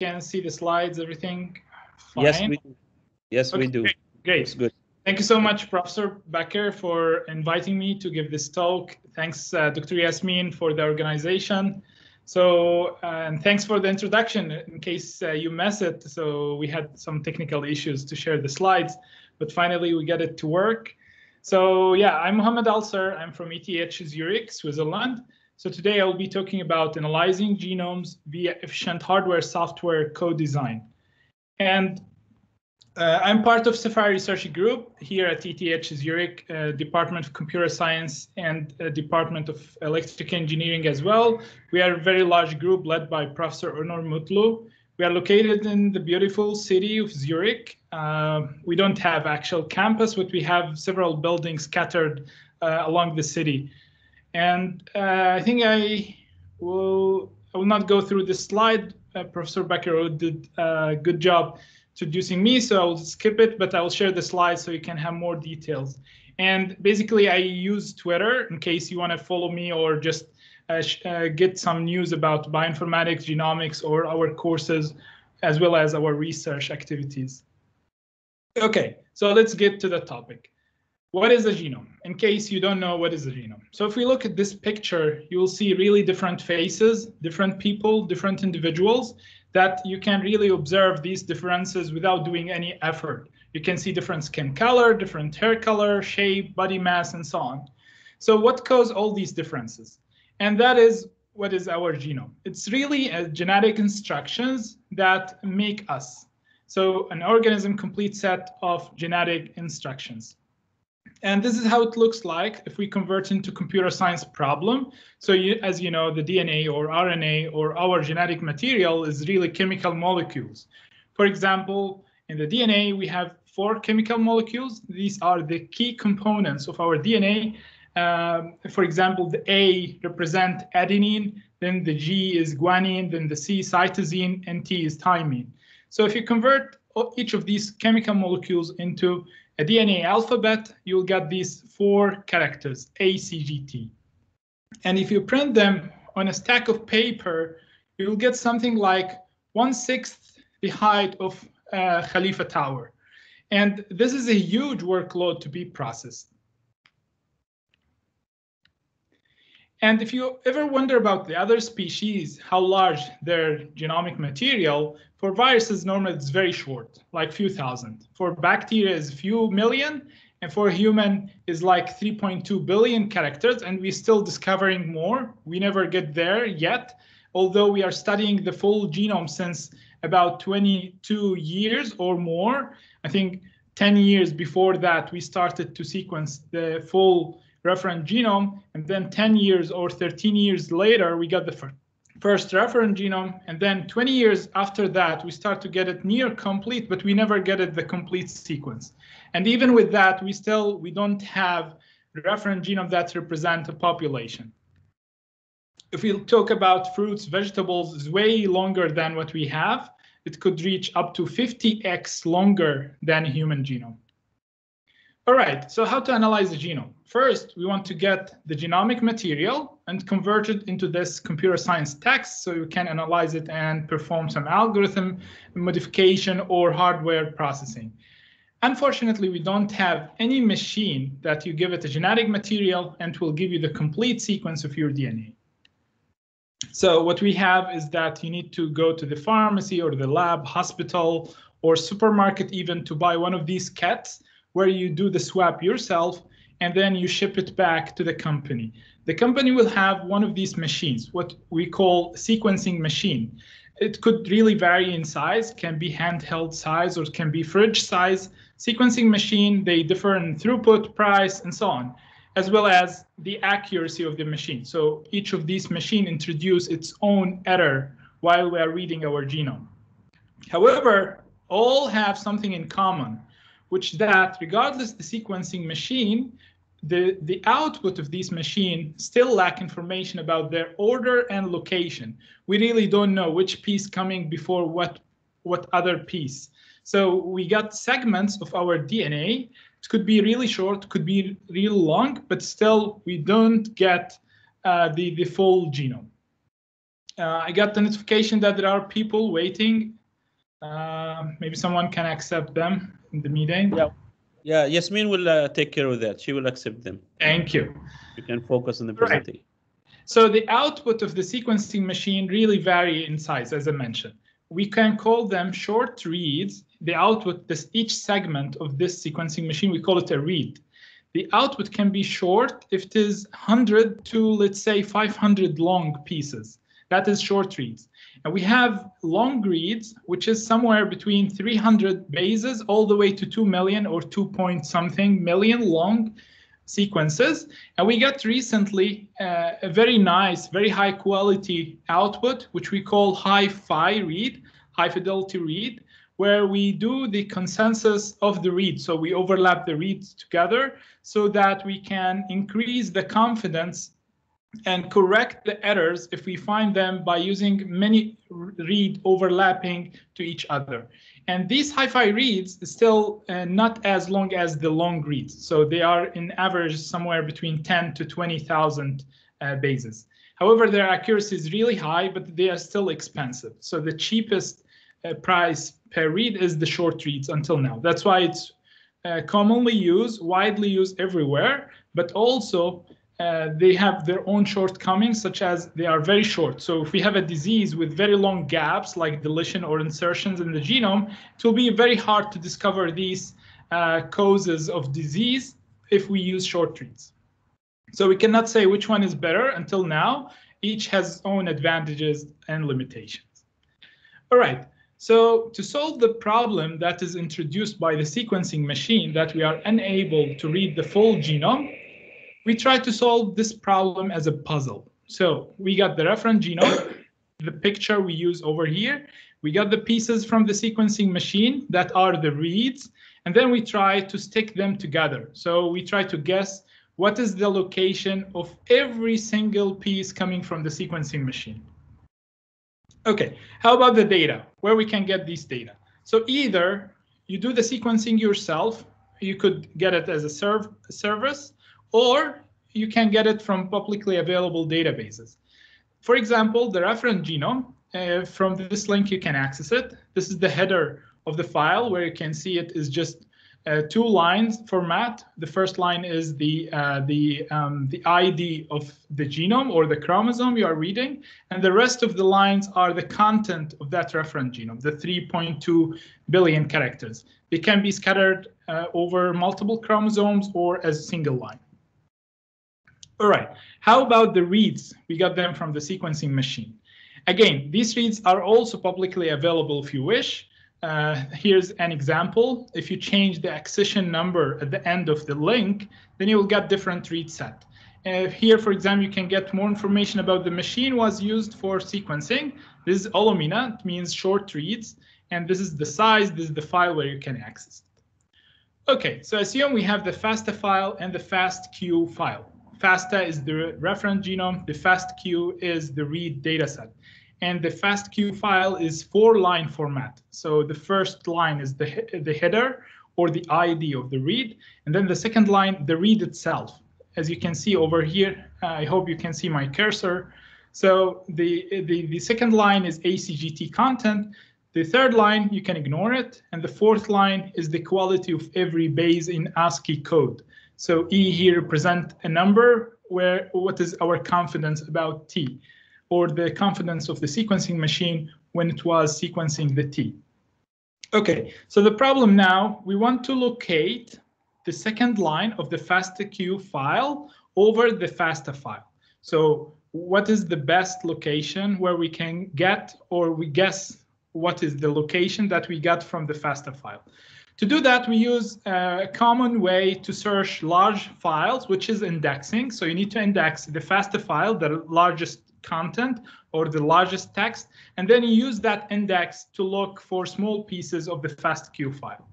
can see the slides, everything fine? Yes, we do. Yes, Okay, we do. Great. great. It's good. Thank you so much, Professor Becker, for inviting me to give this talk. Thanks, uh, Dr. Yasmin, for the organization. So, uh, and thanks for the introduction in case uh, you miss it. So we had some technical issues to share the slides, but finally we get it to work. So yeah, I'm Mohammed Alser. I'm from ETH Zurich, Switzerland. So today I'll be talking about analyzing genomes via efficient hardware software co-design. And uh, I'm part of SAFARI Research Group here at ETH Zurich, uh, Department of Computer Science and uh, Department of Electric Engineering as well. We are a very large group led by Professor Onur Mutlu. We are located in the beautiful city of Zurich. Uh, we don't have actual campus, but we have several buildings scattered uh, along the city. And uh, I think I will, I will not go through this slide. Professor Becker did a good job introducing me, so I'll skip it, but I'll share the slides so you can have more details. And basically, I use Twitter in case you want to follow me or just uh, uh, get some news about bioinformatics, genomics, or our courses, as well as our research activities. Okay, so let's get to the topic. What is a genome? In case you don't know what is a genome. So if we look at this picture, you will see really different faces, different people, different individuals, that you can really observe these differences without doing any effort. You can see different skin color, different hair color, shape, body mass, and so on. So what cause all these differences? And that is what is our genome. It's really a genetic instructions that make us. So an organism complete set of genetic instructions. And this is how it looks like if we convert into computer science problem. So you, as you know, the DNA or RNA or our genetic material is really chemical molecules. For example, in the DNA, we have four chemical molecules. These are the key components of our DNA. Um, for example, the A represent adenine, then the G is guanine, then the C cytosine, and T is thymine. So if you convert each of these chemical molecules into a DNA alphabet, you'll get these four characters, A, C, G, T. And if you print them on a stack of paper, you'll get something like one-sixth the height of uh, Khalifa Tower. And this is a huge workload to be processed. And if you ever wonder about the other species, how large their genomic material, for viruses, normally it's very short, like few thousand. For bacteria is few million, and for human is like 3.2 billion characters, and we're still discovering more. We never get there yet, although we are studying the full genome since about 22 years or more. I think 10 years before that, we started to sequence the full reference genome. And then 10 years or 13 years later, we got the fir first reference genome. And then 20 years after that, we start to get it near complete, but we never get it the complete sequence. And even with that, we still, we don't have reference genome that represent a population. If we talk about fruits, vegetables is way longer than what we have. It could reach up to 50x longer than human genome. All right, so how to analyze the genome? First, we want to get the genomic material and convert it into this computer science text so you can analyze it and perform some algorithm modification or hardware processing. Unfortunately, we don't have any machine that you give it a genetic material and will give you the complete sequence of your DNA. So what we have is that you need to go to the pharmacy or the lab, hospital, or supermarket even to buy one of these kits where you do the swap yourself and then you ship it back to the company. The company will have one of these machines, what we call sequencing machine. It could really vary in size, can be handheld size or can be fridge size. Sequencing machine, they differ in throughput, price, and so on, as well as the accuracy of the machine. So each of these machines introduce its own error while we are reading our genome. However, all have something in common which that regardless the sequencing machine, the, the output of this machine still lack information about their order and location. We really don't know which piece coming before what, what other piece. So we got segments of our DNA. It could be really short, could be real long, but still we don't get uh, the, the full genome. Uh, I got the notification that there are people waiting. Uh, maybe someone can accept them in the meeting. Yeah. Yeah, Yasmin will uh, take care of that. She will accept them. Thank you. You can focus on the Right. presentation. So the output of the sequencing machine really vary in size, as I mentioned. We can call them short reads. The output, this each segment of this sequencing machine, we call it a read. The output can be short if it is 100 to, let's say, 500 long pieces. That is short reads. And we have long reads, which is somewhere between 300 bases all the way to 2 million or 2 point something million long sequences. And we got recently uh, a very nice, very high quality output, which we call high-fi read, high fidelity read, where we do the consensus of the read. So we overlap the reads together so that we can increase the confidence and correct the errors if we find them by using many read overlapping to each other. And these hi-fi reads still uh, not as long as the long reads. So they are in average somewhere between 10 to 20,000 uh, bases. However, their accuracy is really high, but they are still expensive. So the cheapest uh, price per read is the short reads until now. That's why it's uh, commonly used, widely used everywhere, but also uh, they have their own shortcomings, such as they are very short. So if we have a disease with very long gaps, like deletion or insertions in the genome, it will be very hard to discover these uh, causes of disease if we use short reads. So we cannot say which one is better until now. Each has its own advantages and limitations. All right. So to solve the problem that is introduced by the sequencing machine that we are unable to read the full genome, we try to solve this problem as a puzzle. So we got the reference genome, the picture we use over here. We got the pieces from the sequencing machine that are the reads, and then we try to stick them together. So we try to guess what is the location of every single piece coming from the sequencing machine. Okay, how about the data? Where we can get these data? So either you do the sequencing yourself, you could get it as a serv service, or you can get it from publicly available databases. For example, the reference genome, uh, from this link you can access it. This is the header of the file where you can see it is just uh, two lines format. The first line is the uh, the um, the ID of the genome or the chromosome you are reading, and the rest of the lines are the content of that reference genome, the 3.2 billion characters. They can be scattered uh, over multiple chromosomes or as a single line. All right, how about the reads? We got them from the sequencing machine. Again, these reads are also publicly available if you wish. Uh, here's an example. If you change the accession number at the end of the link, then you will get different read set. Uh, here, for example, you can get more information about the machine was used for sequencing. This is Illumina, it means short reads. And this is the size, this is the file where you can access it. Okay, so assume we have the FASTA file and the FASTQ file. FASTA is the reference genome, the FASTQ is the read dataset and the FASTQ file is four line format. So the first line is the, the header or the ID of the read. And then the second line, the read itself. As you can see over here, uh, I hope you can see my cursor. So the, the, the second line is ACGT content. The third line, you can ignore it. And the fourth line is the quality of every base in ASCII code. So E here represent a number where what is our confidence about T or the confidence of the sequencing machine when it was sequencing the T. Okay, so the problem now, we want to locate the second line of the FASTQ file over the FASTA file. So what is the best location where we can get or we guess what is the location that we got from the FASTA file? To do that, we use uh, a common way to search large files, which is indexing. So you need to index the FASTA file, the largest content or the largest text, and then you use that index to look for small pieces of the FASTQ file.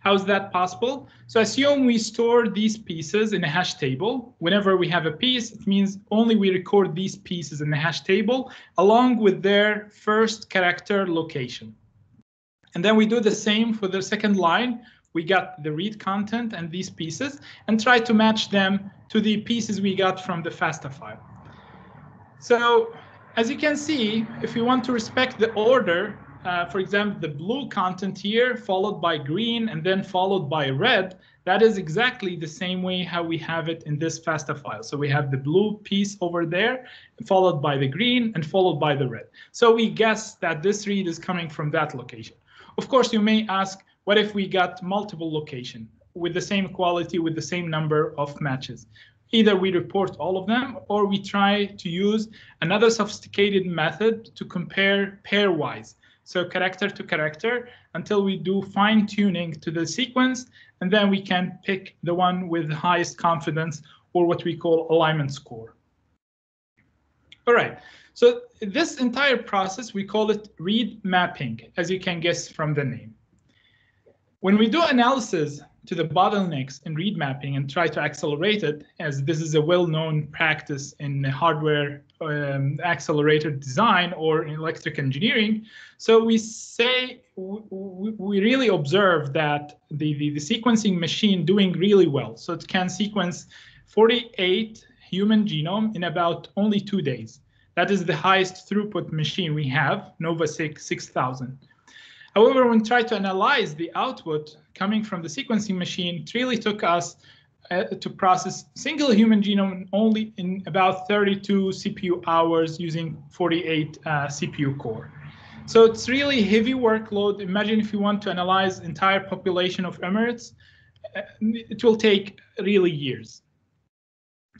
How is that possible? So assume we store these pieces in a hash table. Whenever we have a piece, it means only we record these pieces in the hash table along with their first character location. And then we do the same for the second line. We got the read content and these pieces and try to match them to the pieces we got from the FASTA file. So as you can see, if you want to respect the order, uh, for example, the blue content here followed by green and then followed by red, that is exactly the same way how we have it in this FASTA file. So we have the blue piece over there, followed by the green and followed by the red. So we guess that this read is coming from that location. Of course, you may ask, what if we got multiple location with the same quality, with the same number of matches? Either we report all of them or we try to use another sophisticated method to compare pairwise. So character to character until we do fine tuning to the sequence, and then we can pick the one with the highest confidence or what we call alignment score. All right, so this entire process, we call it read mapping, as you can guess from the name. When we do analysis to the bottlenecks in read mapping and try to accelerate it, as this is a well-known practice in hardware um, accelerator design or in electric engineering. So we say we really observe that the, the, the sequencing machine doing really well. So it can sequence 48 human genome in about only two days. That is the highest throughput machine we have, NovaSeq 6000. However, when we try to analyze the output coming from the sequencing machine, it really took us uh, to process single human genome only in about 32 CPU hours using 48 uh, CPU core. So it's really heavy workload. Imagine if you want to analyze entire population of Emirates, uh, it will take really years.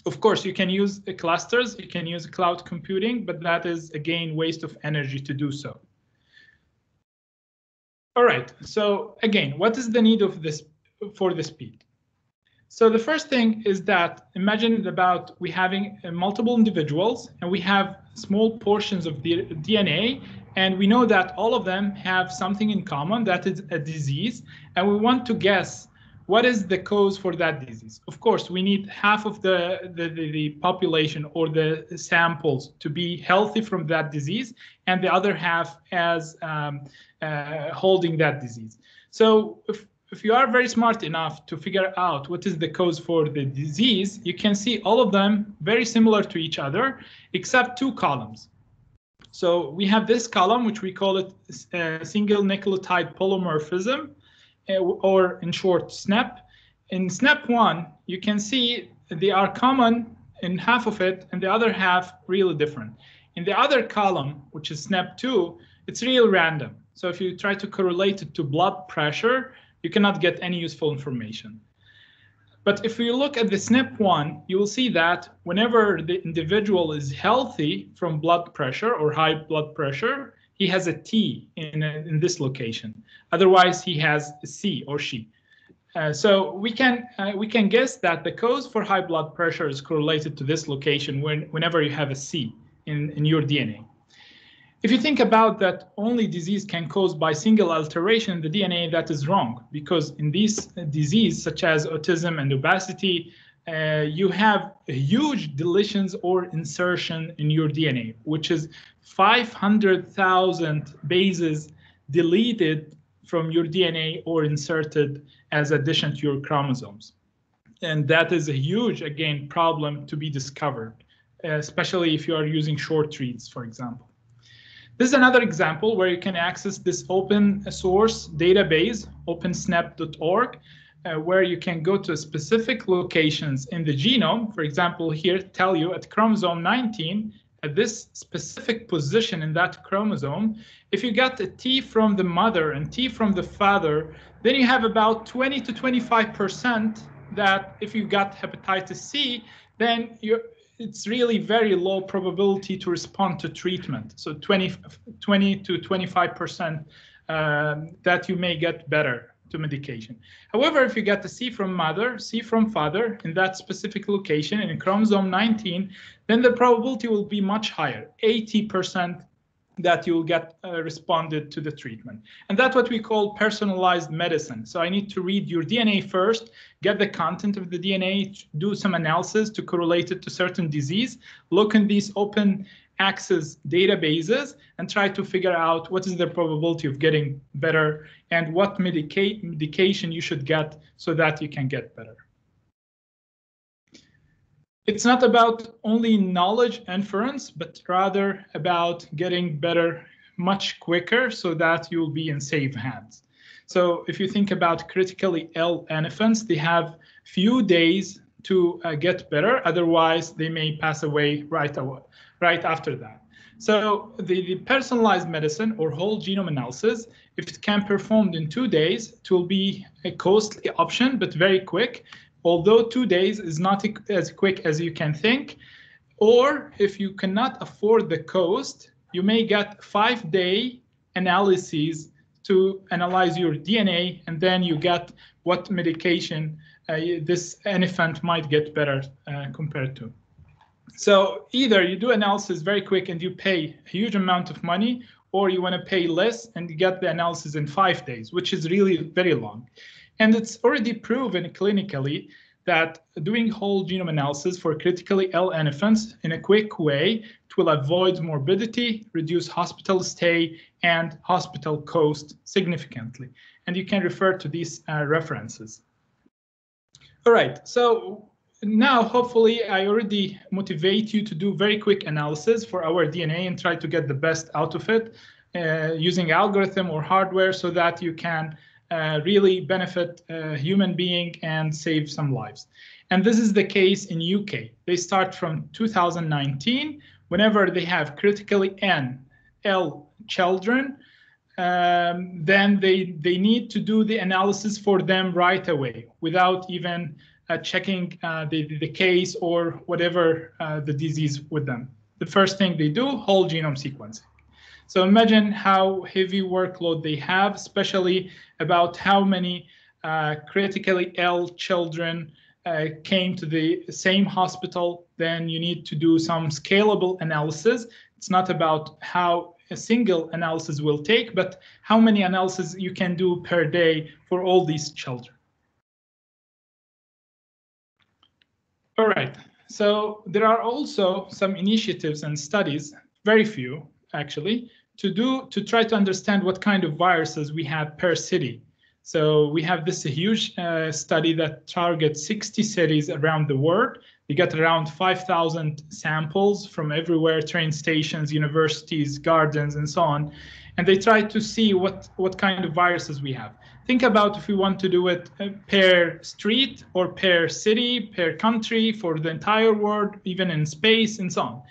Of course, you can use clusters, you can use cloud computing, but that is again waste of energy to do so. All right, so again, what is the need of this for the speed? So the first thing is that imagine about we having uh, multiple individuals and we have small portions of the DNA and we know that all of them have something in common that is a disease and we want to guess what is the cause for that disease? Of course, we need half of the, the, the, the, population or the samples to be healthy from that disease and the other half as um, uh, holding that disease. So if, if you are very smart enough to figure out what is the cause for the disease, you can see all of them very similar to each other, except two columns. So we have this column, which we call it uh, single nucleotide polymorphism, Uh, or in short, SNP. In SNP1, you can see they are common in half of it, and the other half really different. In the other column, which is SNP2, it's real random. So if you try to correlate it to blood pressure, you cannot get any useful information. But if you look at the SNP1, you will see that whenever the individual is healthy from blood pressure or high blood pressure, he has a T in, in this location. Otherwise, he has a C or she. Uh, so we can uh, we can guess that the cause for high blood pressure is correlated to this location when, whenever you have a C in, in your DNA. If you think about that only disease can cause by single alteration in the DNA, that is wrong because in these disease such as autism and obesity, uh, you have huge deletions or insertion in your DNA, which is 500,000 bases deleted from your DNA or inserted as addition to your chromosomes. And that is a huge, again, problem to be discovered, especially if you are using short reads, for example. This is another example where you can access this open source database, opensnp.org, uh, where you can go to specific locations in the genome. For example, here tell you at chromosome 19, at this specific position in that chromosome, if you get a T from the mother and T from the father, then you have about 20 to 25% that if you got hepatitis C, then you're it's really very low probability to respond to treatment. So 20, 20 to 25% um, that you may get better to medication. However, if you get the C from mother, C from father in that specific location in chromosome 19, then the probability will be much higher, 80% that you'll get uh, responded to the treatment. And that's what we call personalized medicine. So I need to read your DNA first, get the content of the DNA, do some analysis to correlate it to certain disease, look in these open access databases and try to figure out what is the probability of getting better and what medica medication you should get so that you can get better. it's not about only knowledge inference, but rather about getting better much quicker so that you'll be in safe hands. So if you think about critically ill elephants, they have few days to uh, get better. Otherwise, they may pass away right away, right after that. So the, the, personalized medicine or whole genome analysis, if it can performed in two days, it will be a costly option, but very quick. Although two days is not as quick as you can think, or if you cannot afford the cost, you may get five day analyses to analyze your DNA, and then you get what medication uh, this elephant might get better uh, compared to. So either you do analysis very quick and you pay a huge amount of money, or you want to pay less and get the analysis in five days, which is really very long. And it's already proven clinically that doing whole genome analysis for critically ill infants in a quick way it will avoid morbidity, reduce hospital stay, and hospital cost significantly. And you can refer to these uh, references. All right, so now hopefully I already motivate you to do very quick analysis for our DNA and try to get the best out of it uh, using algorithm or hardware so that you can uh, really benefit a human being and save some lives. And this is the case in UK. They start from 2019. Whenever they have critically N, L children, um, then they they need to do the analysis for them right away without even uh, checking uh, the, the case or whatever uh, the disease with them. The first thing they do, whole genome sequencing. So imagine how heavy workload they have, especially about how many uh, critically ill children uh, came to the same hospital. Then you need to do some scalable analysis. It's not about how a single analysis will take, but how many analyses you can do per day for all these children. All right, so there are also some initiatives and studies, very few actually, to do to try to understand what kind of viruses we have per city. So we have this huge uh, study that targets 60 cities around the world. We get around 5,000 samples from everywhere, train stations, universities, gardens, and so on. And they try to see what, what kind of viruses we have. Think about if we want to do it uh, per street or per city, per country, for the entire world, even in space, and so on.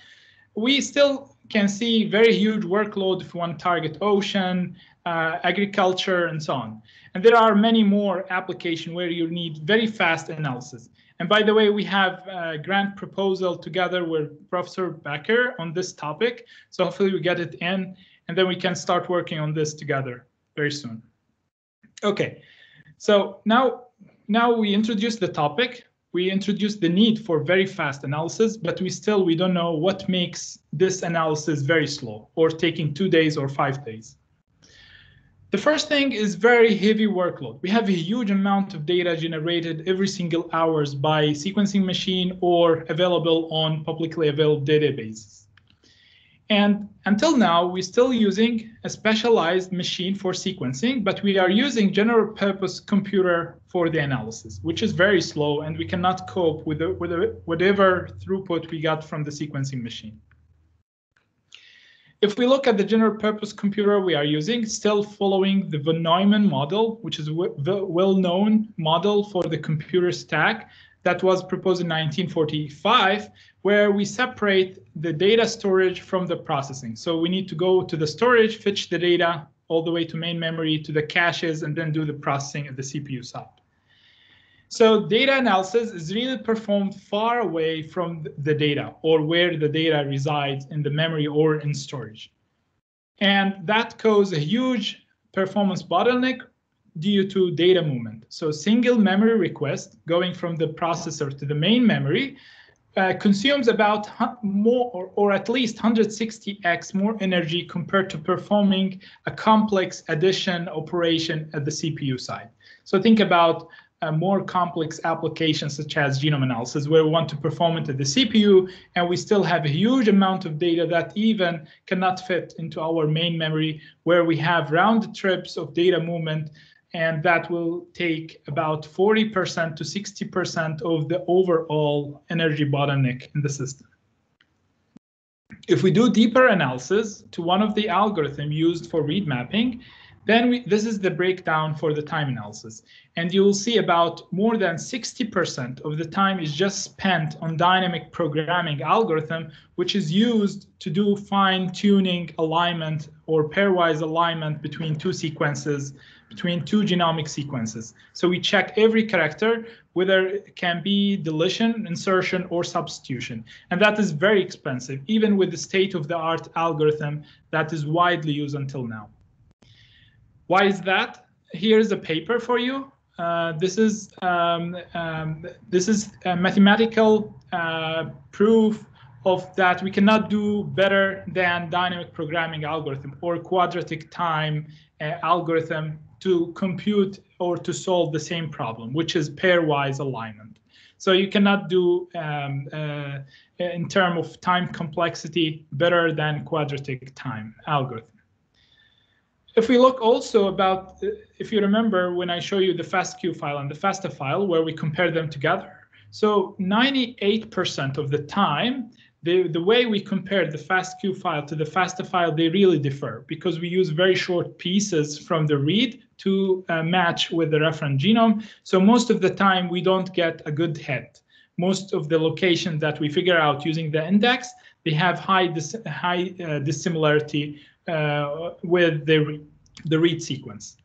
We still can see very huge workload if one target ocean, uh, agriculture, and so on. And there are many more applications where you need very fast analysis. And by the way, we have a grant proposal together with Professor Becker on this topic. So hopefully we get it in and then we can start working on this together very soon. Okay, so now, now we introduce the topic we introduced the need for very fast analysis, but we still we don't know what makes this analysis very slow or taking two days or five days. The first thing is very heavy workload. We have a huge amount of data generated every single hours by sequencing machine or available on publicly available databases. And until now, we're still using a specialized machine for sequencing, but we are using general purpose computer for the analysis, which is very slow and we cannot cope with, the, with the, whatever throughput we got from the sequencing machine. If we look at the general purpose computer we are using, still following the von Neumann model, which is a well-known model for the computer stack that was proposed in 1945, where we separate the data storage from the processing. So we need to go to the storage, fetch the data all the way to main memory, to the caches, and then do the processing at the CPU side. So data analysis is really performed far away from the data or where the data resides in the memory or in storage. And that causes a huge performance bottleneck due to data movement. So single memory request going from the processor to the main memory uh, consumes about more or, or at least 160x more energy compared to performing a complex addition operation at the CPU side. So think about a more complex applications such as genome analysis where we want to perform it at the CPU and we still have a huge amount of data that even cannot fit into our main memory where we have round trips of data movement and that will take about 40% to 60% of the overall energy bottleneck in the system. If we do deeper analysis to one of the algorithm used for read mapping, then we, this is the breakdown for the time analysis. And you will see about more than 60% of the time is just spent on dynamic programming algorithm, which is used to do fine tuning alignment or pairwise alignment between two sequences, between two genomic sequences. So we check every character, whether it can be deletion, insertion, or substitution. And that is very expensive, even with the state of the art algorithm that is widely used until now. Why is that? Here's a paper for you. Uh, this is um, um, this is a mathematical uh, proof of that we cannot do better than dynamic programming algorithm or quadratic time uh, algorithm to compute or to solve the same problem, which is pairwise alignment. So you cannot do um, uh, in terms of time complexity better than quadratic time algorithm. If we look also about, if you remember when I show you the FASTQ file and the FASTA file where we compare them together. So 98% of the time, the, the way we compare the FASTQ file to the FASTA file, they really differ because we use very short pieces from the read to uh, match with the reference genome. So most of the time we don't get a good hit. Most of the locations that we figure out using the index, they have high, dis high uh, dissimilarity uh, with the, the read sequence.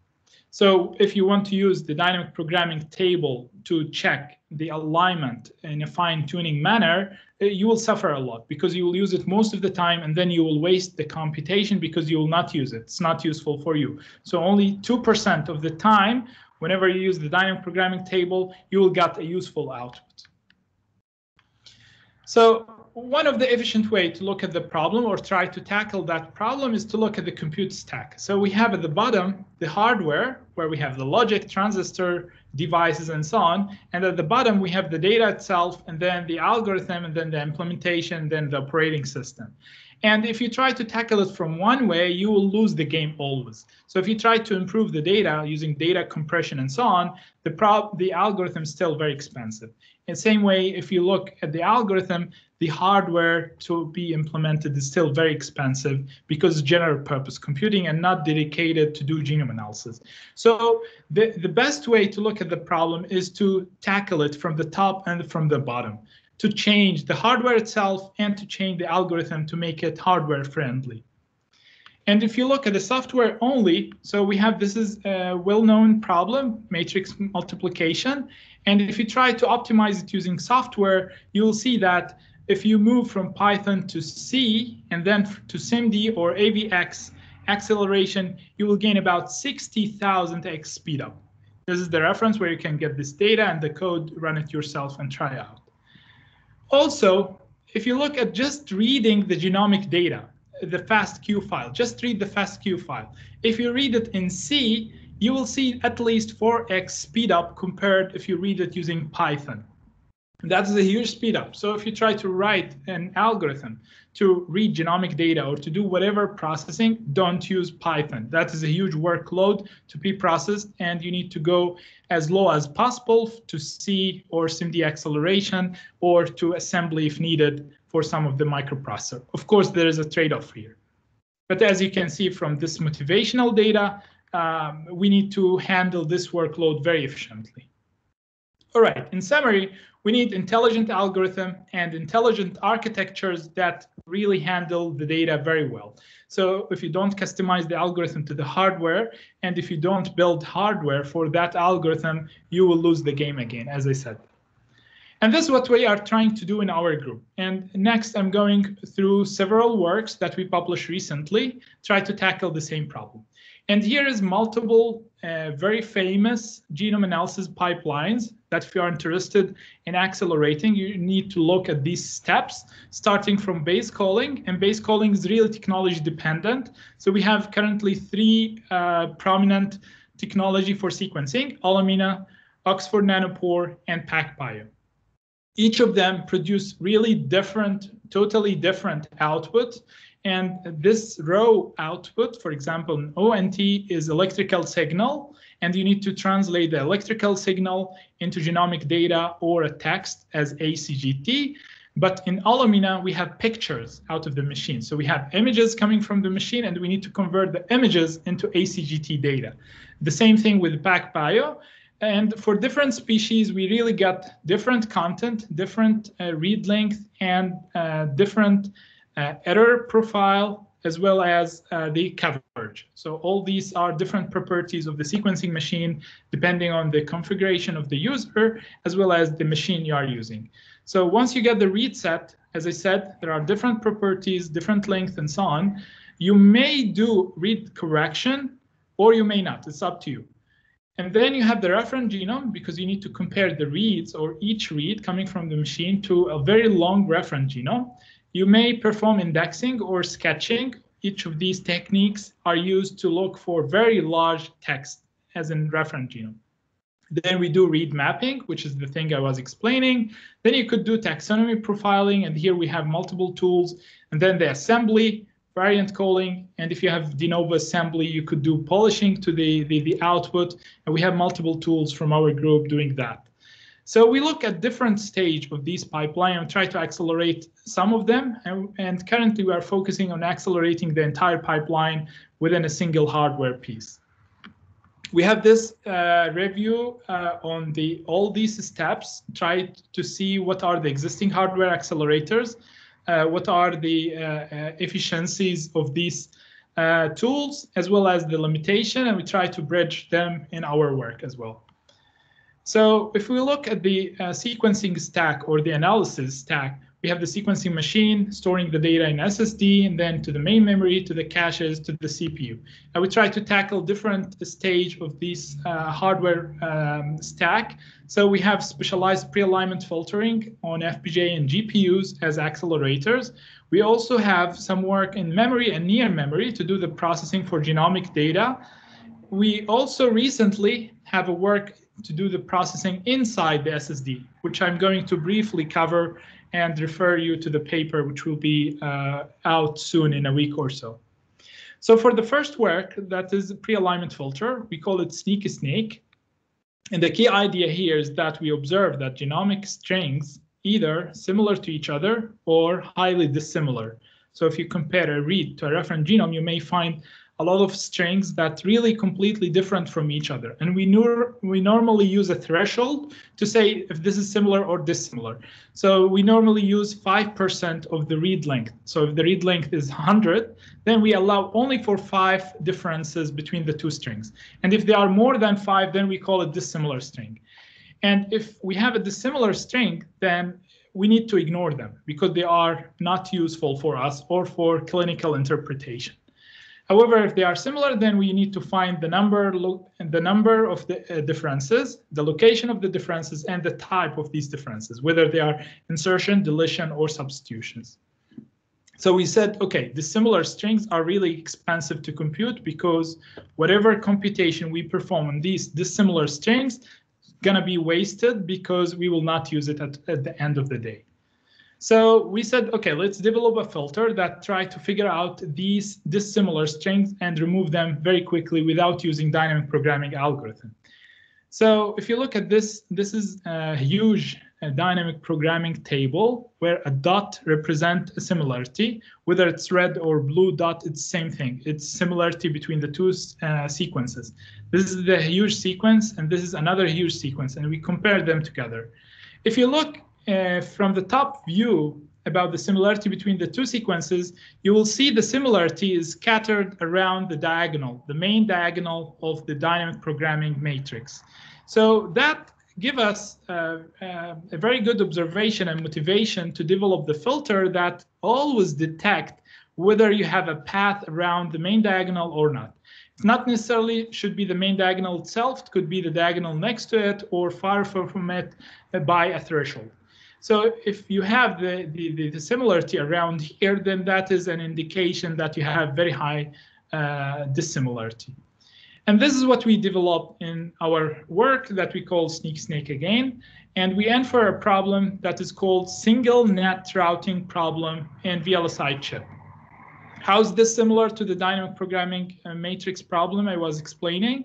So if you want to use the dynamic programming table to check the alignment in a fine tuning manner, uh, you will suffer a lot because you will use it most of the time and then you will waste the computation because you will not use it. It's not useful for you. So only 2% of the time, whenever you use the dynamic programming table, you will get a useful output. So one of the efficient way to look at the problem or try to tackle that problem is to look at the compute stack. So we have at the bottom the hardware where we have the logic, transistor, devices, and so on. And at the bottom we have the data itself, and then the algorithm, and then the implementation, then the operating system. And if you try to tackle it from one way, you will lose the game always. So if you try to improve the data using data compression and so on, the, prob the algorithm is still very expensive. In the same way, if you look at the algorithm, the hardware to be implemented is still very expensive because general purpose computing and not dedicated to do genome analysis. So the, the best way to look at the problem is to tackle it from the top and from the bottom, to change the hardware itself and to change the algorithm to make it hardware friendly. And if you look at the software only, so we have this is a well-known problem, matrix multiplication. And if you try to optimize it using software, you will see that if you move from Python to C and then to SIMD or AVX acceleration, you will gain about 60,000 x speed up. This is the reference where you can get this data and the code, run it yourself and try out. Also, if you look at just reading the genomic data, the FASTQ file, just read the FASTQ file. If you read it in C, you will see at least 4x speed up compared if you read it using Python. That's a huge speed up. So if you try to write an algorithm to read genomic data or to do whatever processing, don't use Python. That is a huge workload to be processed, and you need to go as low as possible to C or SIMD acceleration or to assembly if needed for some of the microprocessor. Of course, there is a trade-off here. But as you can see from this motivational data, um, we need to handle this workload very efficiently. All right, in summary, we need intelligent algorithm and intelligent architectures that really handle the data very well. So if you don't customize the algorithm to the hardware, and if you don't build hardware for that algorithm, you will lose the game again, as I said. And this is what we are trying to do in our group. And next, I'm going through several works that we published recently, try to tackle the same problem. And here is multiple uh, very famous genome analysis pipelines that if you are interested in accelerating, you need to look at these steps, starting from base calling. And base calling is really technology dependent. So we have currently three uh, prominent technology for sequencing, Illumina, Oxford Nanopore, and PacBio. Each of them produce really different, totally different output And this row output, for example, an ONT is electrical signal, and you need to translate the electrical signal into genomic data or a text as ACGT. But in Illumina, we have pictures out of the machine. So we have images coming from the machine, and we need to convert the images into ACGT data. The same thing with PacBio. And for different species, we really got different content, different uh, read length, and uh, different error profile, as well as uh, the coverage. So all these are different properties of the sequencing machine, depending on the configuration of the user, as well as the machine you are using. So once you get the read set, as I said, there are different properties, different length, and so on. You may do read correction, or you may not. It's up to you. And then you have the reference genome because you need to compare the reads or each read coming from the machine to a very long reference genome. You may perform indexing or sketching. Each of these techniques are used to look for very large text as in reference genome. Then we do read mapping, which is the thing I was explaining. Then you could do taxonomy profiling, and here we have multiple tools. And then the assembly, variant calling, and if you have de novo assembly, you could do polishing to the, the, the output, and we have multiple tools from our group doing that. So we look at different stage of these pipeline and try to accelerate some of them, and, and currently we are focusing on accelerating the entire pipeline within a single hardware piece we have this uh, review uh, on the all these steps, try to see what are the existing hardware accelerators, uh, what are the uh, uh, efficiencies of these uh, tools, as well as the limitation, and we try to bridge them in our work as well. So if we look at the sequencing stack or the analysis stack, we have the sequencing machine storing the data in SSD and then to the main memory, to the caches, to the CPU. And we try to tackle different stage of this uh, hardware um, stack. So we have specialized pre-alignment filtering on FPGA and GPUs as accelerators. We also have some work in memory and near memory to do the processing for genomic data. We also recently have a work to do the processing inside the SSD, which I'm going to briefly cover and refer you to the paper, which will be uh, out soon in a week or so. So for the first work, that is pre-alignment filter, we call it SneakySnake. And the key idea here is that we observe that genomic strings either similar to each other or highly dissimilar. So if you compare a read to a reference genome, you may find a lot of strings that really completely different from each other. And we, nor we normally use a threshold to say if this is similar or dissimilar. So we normally use 5% of the read length. So if the read length is 100, then we allow only for five differences between the two strings. And if they are more than five, then we call it dissimilar string. And if we have a dissimilar string, then we need to ignore them because they are not useful for us or for clinical interpretation. However, if they are similar, then we need to find the number, the number of the uh, differences, the location of the differences, and the type of these differences, whether they are insertion, deletion, or substitutions. So we said, okay, the similar strings are really expensive to compute because whatever computation we perform on these dissimilar strings is going to be wasted because we will not use it at, at the end of the day. So we said, okay, let's develop a filter that try to figure out these dissimilar strings and remove them very quickly without using dynamic programming algorithm. So if you look at this, this is a huge uh, dynamic programming table where a dot represent a similarity, whether it's red or blue dot, it's same thing. It's similarity between the two uh, sequences. This is the huge sequence and this is another huge sequence and we compare them together. If you look uh, from the top view about the similarity between the two sequences, you will see the similarity is scattered around the diagonal, the main diagonal of the dynamic programming matrix. So that give us uh, uh, a very good observation and motivation to develop the filter that always detect whether you have a path around the main diagonal or not. It's not necessarily should be the main diagonal itself, it could be the diagonal next to it or far from it by a threshold. So if you have the, the, the, similarity around here, then that is an indication that you have very high uh, dissimilarity. And this is what we develop in our work that we call Sneak Snake again. And we answer a problem that is called single net routing problem in VLSI chip. How is this similar to the dynamic programming uh, matrix problem I was explaining?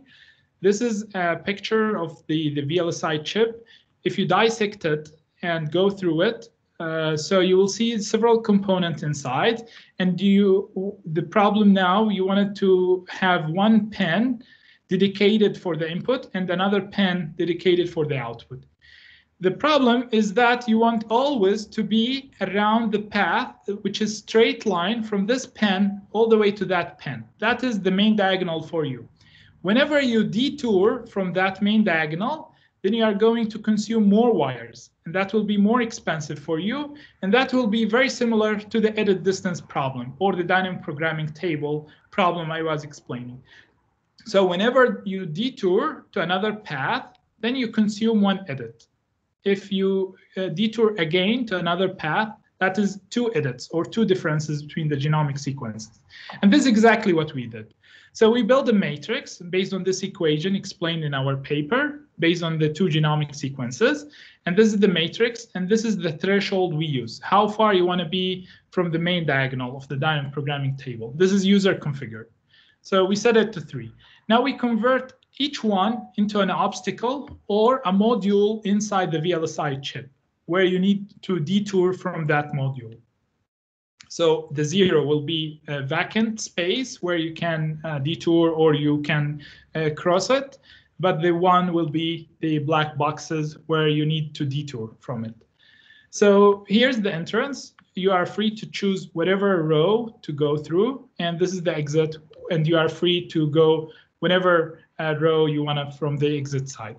This is a picture of the, the VLSI chip. If you dissect it and go through it, uh, so you will see several components inside and you the problem now you wanted to have one pen dedicated for the input and another pen dedicated for the output. The problem is that you want always to be around the path, which is straight line from this pen all the way to that pen. That is the main diagonal for you. Whenever you detour from that main diagonal, then you are going to consume more wires and that will be more expensive for you. And that will be very similar to the edit distance problem or the dynamic programming table problem I was explaining. So whenever you detour to another path, then you consume one edit. If you uh, detour again to another path, that is two edits or two differences between the genomic sequences. And this is exactly what we did. So we built a matrix based on this equation explained in our paper, based on the two genomic sequences. And this is the matrix, and this is the threshold we use, how far you want to be from the main diagonal of the dynamic programming table. This is user configured. So we set it to three. Now we convert each one into an obstacle or a module inside the VLSI chip where you need to detour from that module. So the zero will be a vacant space where you can uh, detour or you can uh, cross it, but the one will be the black boxes where you need to detour from it. So here's the entrance. You are free to choose whatever row to go through, and this is the exit, and you are free to go whenever uh, row you want to from the exit side.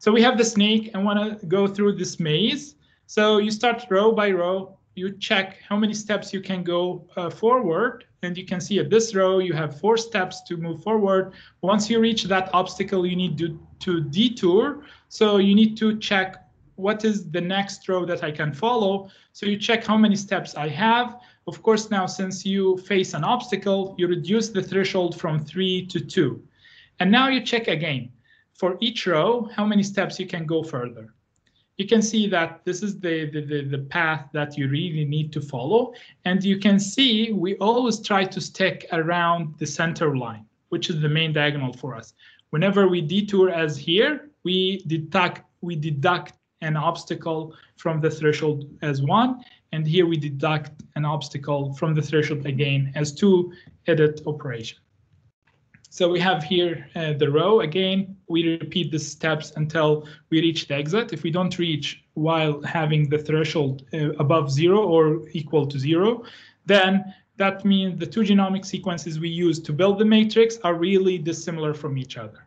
So we have the snake and want to go through this maze. So you start row by row, you check how many steps you can go uh, forward. And you can see at this row, you have four steps to move forward. Once you reach that obstacle, you need to, to detour. So you need to check what is the next row that I can follow. So you check how many steps I have. Of course, now since you face an obstacle, you reduce the threshold from three to two. And now you check again for each row, how many steps you can go further you can see that this is the, the, the, the, path that you really need to follow. And you can see we always try to stick around the center line, which is the main diagonal for us. Whenever we detour as here, we deduct, we deduct an obstacle from the threshold as one. And here we deduct an obstacle from the threshold again as two edit operation. So we have here uh, the row. Again, we repeat the steps until we reach the exit. If we don't reach while having the threshold uh, above zero or equal to zero, then that means the two genomic sequences we use to build the matrix are really dissimilar from each other.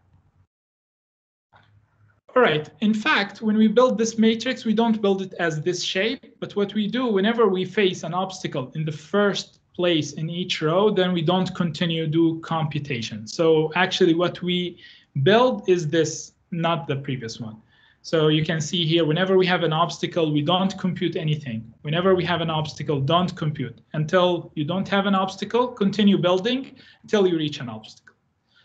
All right, in fact, when we build this matrix, we don't build it as this shape, but what we do whenever we face an obstacle in the first place in each row, then we don't continue do computation. So actually what we build is this, not the previous one. So you can see here, whenever we have an obstacle, we don't compute anything. Whenever we have an obstacle, don't compute. Until you don't have an obstacle, continue building until you reach an obstacle.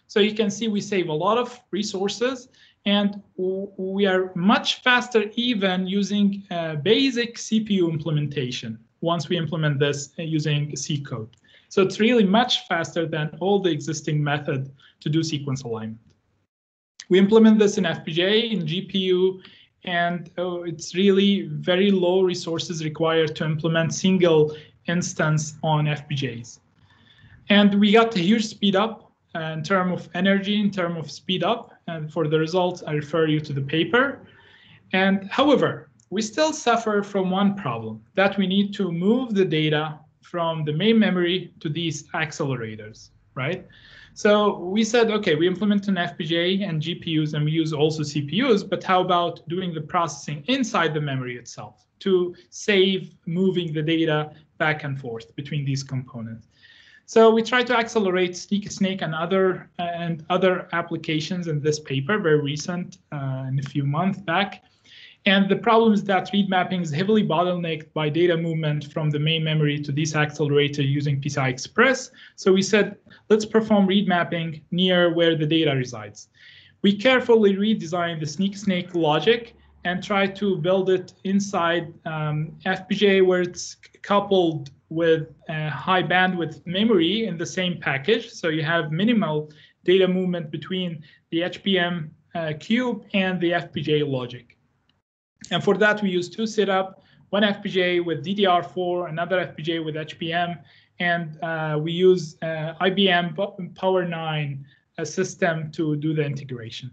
So you can see we save a lot of resources and we are much faster even using uh, basic CPU implementation once we implement this uh, using C code. So it's really much faster than all the existing method to do sequence alignment. We implement this in FPGA, in GPU, and oh, it's really very low resources required to implement single instance on FPGAs. And we got a huge speed up uh, in terms of energy, in terms of speed up. And for the results, I refer you to the paper. And however, we still suffer from one problem that we need to move the data from the main memory to these accelerators, right? So we said, okay, we implement an FPGA and GPUs and we use also CPUs, but how about doing the processing inside the memory itself to save moving the data back and forth between these components? So we try to accelerate SneakySnake and other and other applications in this paper, very recent, uh, in a few months back. And the problem is that read mapping is heavily bottlenecked by data movement from the main memory to this accelerator using PCI Express. So we said, let's perform read mapping near where the data resides. We carefully redesigned the SneakySnake logic and try to build it inside um, FPGA where it's coupled with high bandwidth memory in the same package. So you have minimal data movement between the HBM uh, cube and the FPGA logic. And for that, we use two setup, one FPGA with DDR4, another FPGA with HBM, and uh, we use uh, IBM Power 9 system to do the integration.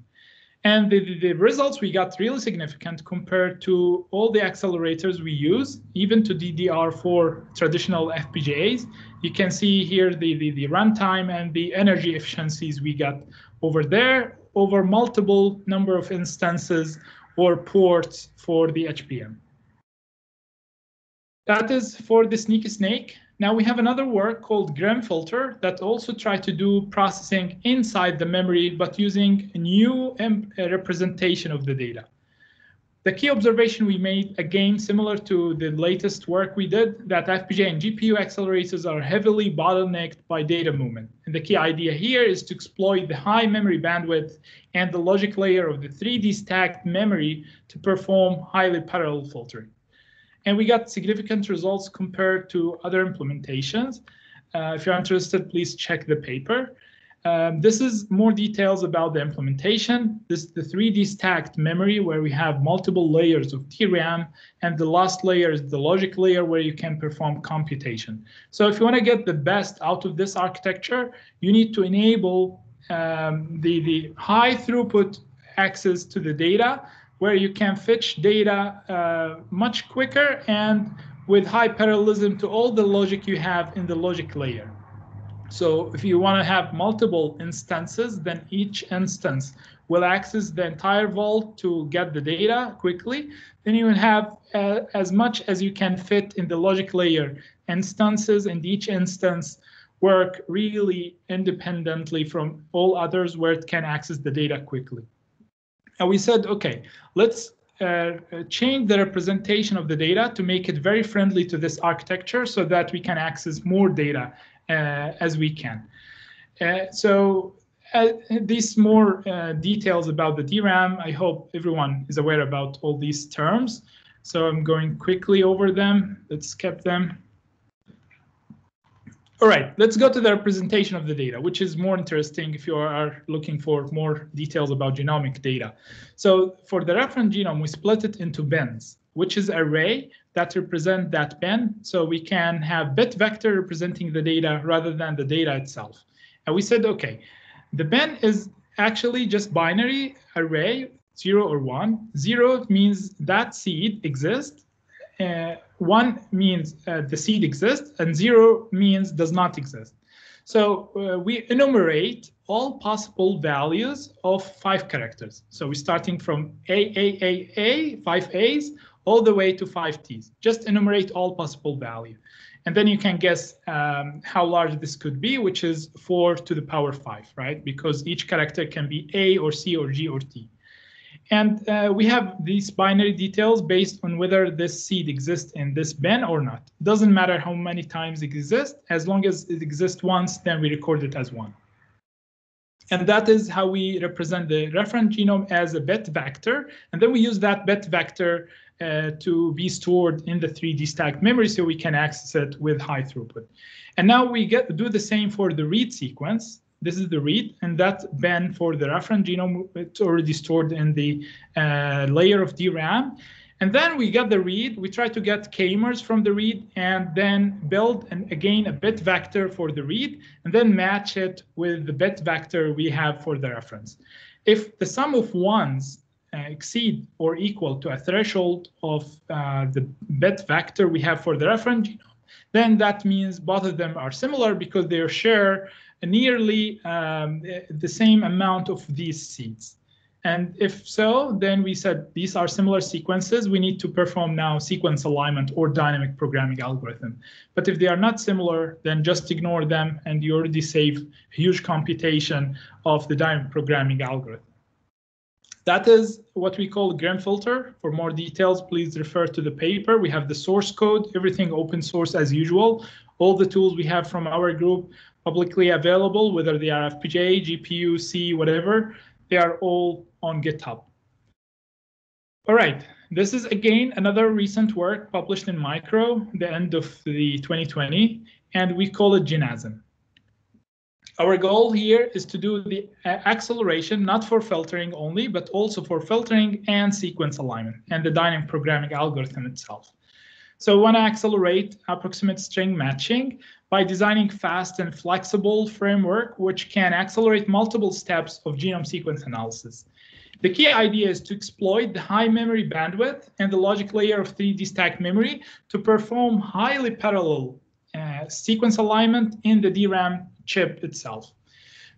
And the, the results we got really significant compared to all the accelerators we use, even to DDR4 traditional FPGAs. You can see here the, the, the runtime and the energy efficiencies we got over there over multiple number of instances or ports for the HBM. That is for the SneakySnake. Now we have another work called GRIMFilter that also try to do processing inside the memory, but using a new representation of the data. The key observation we made, again, similar to the latest work we did, that FPGA and GPU accelerators are heavily bottlenecked by data movement. And the key idea here is to exploit the high memory bandwidth and the logic layer of the 3D stacked memory to perform highly parallel filtering. And we got significant results compared to other implementations. Uh, if you're interested, please check the paper. Um, this is more details about the implementation. This is the 3D stacked memory where we have multiple layers of DRAM and the last layer is the logic layer where you can perform computation. So if you want to get the best out of this architecture, you need to enable um, the, the high throughput access to the data where you can fetch data uh, much quicker and with high parallelism to all the logic you have in the logic layer. So if you want to have multiple instances, then each instance will access the entire vault to get the data quickly. Then you will have uh, as much as you can fit in the logic layer instances, and each instance work really independently from all others where it can access the data quickly. And we said, okay, let's uh, change the representation of the data to make it very friendly to this architecture so that we can access more data as we can. Uh, so uh, these more uh, details about the DRAM, I hope everyone is aware about all these terms. So I'm going quickly over them. Let's skip them. All right, let's go to the representation of the data, which is more interesting if you are looking for more details about genomic data. So for the reference genome, we split it into bins, which is array that represent that bin. So we can have bit vector representing the data rather than the data itself. And we said, okay, the bin is actually just binary array, zero or one. Zero means that seed exists. Uh, one means uh, the seed exists and zero means does not exist. So uh, we enumerate all possible values of five characters. So we're starting from A, A, A, A, five A's, all the way to five T's. Just enumerate all possible value. And then you can guess um, how large this could be, which is four to the power five, right? Because each character can be A or C or G or T. And uh, we have these binary details based on whether this seed exists in this bin or not. Doesn't matter how many times it exists, as long as it exists once, then we record it as one. And that is how we represent the reference genome as a bit vector. And then we use that bit vector uh, to be stored in the 3D stacked memory so we can access it with high throughput. And now we get do the same for the read sequence. This is the read, and that bin for the reference genome, it's already stored in the uh, layer of DRAM. And then we get the read, we try to get k-mers from the read and then build, and again, a bit vector for the read, and then match it with the bit vector we have for the reference. If the sum of ones exceed or equal to a threshold of uh, the bit vector we have for the reference genome, then that means both of them are similar because they share nearly um, the same amount of these seeds. And if so, then we said these are similar sequences. We need to perform now sequence alignment or dynamic programming algorithm. But if they are not similar, then just ignore them and you already save huge computation of the dynamic programming algorithm. That is what we call GRIMFilter. For more details, please refer to the paper. We have the source code, everything open source as usual. All the tools we have from our group publicly available, whether they are FPGA, GPU, C, whatever, they are all on GitHub. All right, this is again another recent work published in Micro, the end of the 2020, and we call it GenASM. Our goal here is to do the uh, acceleration, not for filtering only, but also for filtering and sequence alignment and the dynamic programming algorithm itself. So we want to accelerate approximate string matching by designing fast and flexible framework, which can accelerate multiple steps of genome sequence analysis. The key idea is to exploit the high memory bandwidth and the logic layer of 3D stacked memory to perform highly parallel uh, sequence alignment in the DRAM chip itself.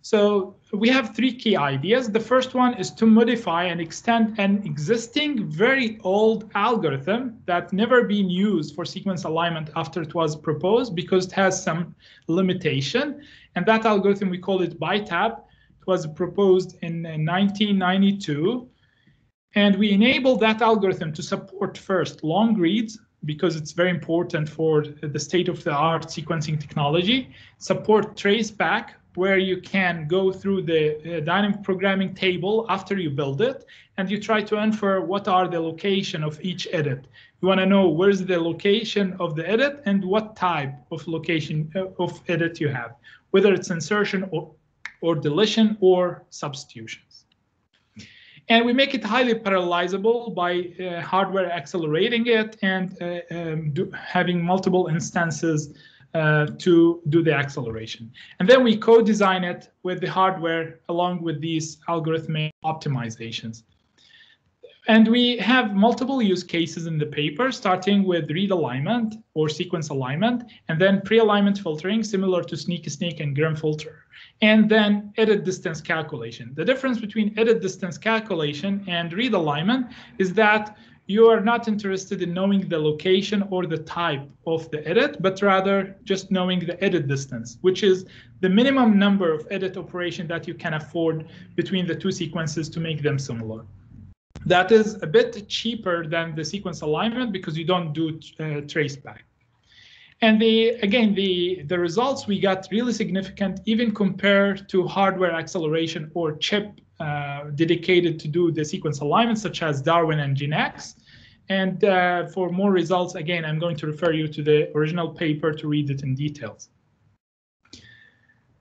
So we have three key ideas. The first one is to modify and extend an existing very old algorithm that never been used for sequence alignment after it was proposed because it has some limitation. And that algorithm, we call it Bitap. It was proposed in uh, 1992. And we enable that algorithm to support first long reads, because it's very important for the state of the art sequencing technology. Support traceback, where you can go through the uh, dynamic programming table after you build it, and you try to infer what are the location of each edit. You want to know where's the location of the edit and what type of location uh, of edit you have, whether it's insertion or, or deletion or substitution. And we make it highly parallelizable by uh, hardware accelerating it and uh, um, do, having multiple instances uh, to do the acceleration. And then we co-design it with the hardware along with these algorithmic optimizations. And we have multiple use cases in the paper, starting with read alignment or sequence alignment, and then pre-alignment filtering, similar to SneakySnake and GRIMFilter and then edit distance calculation. The difference between edit distance calculation and read alignment is that you are not interested in knowing the location or the type of the edit, but rather just knowing the edit distance, which is the minimum number of edit operation that you can afford between the two sequences to make them similar. That is a bit cheaper than the sequence alignment because you don't do uh, traceback. And the again, the, the results we got really significant, even compared to hardware acceleration or chip uh, dedicated to do the sequence alignment, such as Darwin and GenAx. And uh, for more results, again, I'm going to refer you to the original paper to read it in details.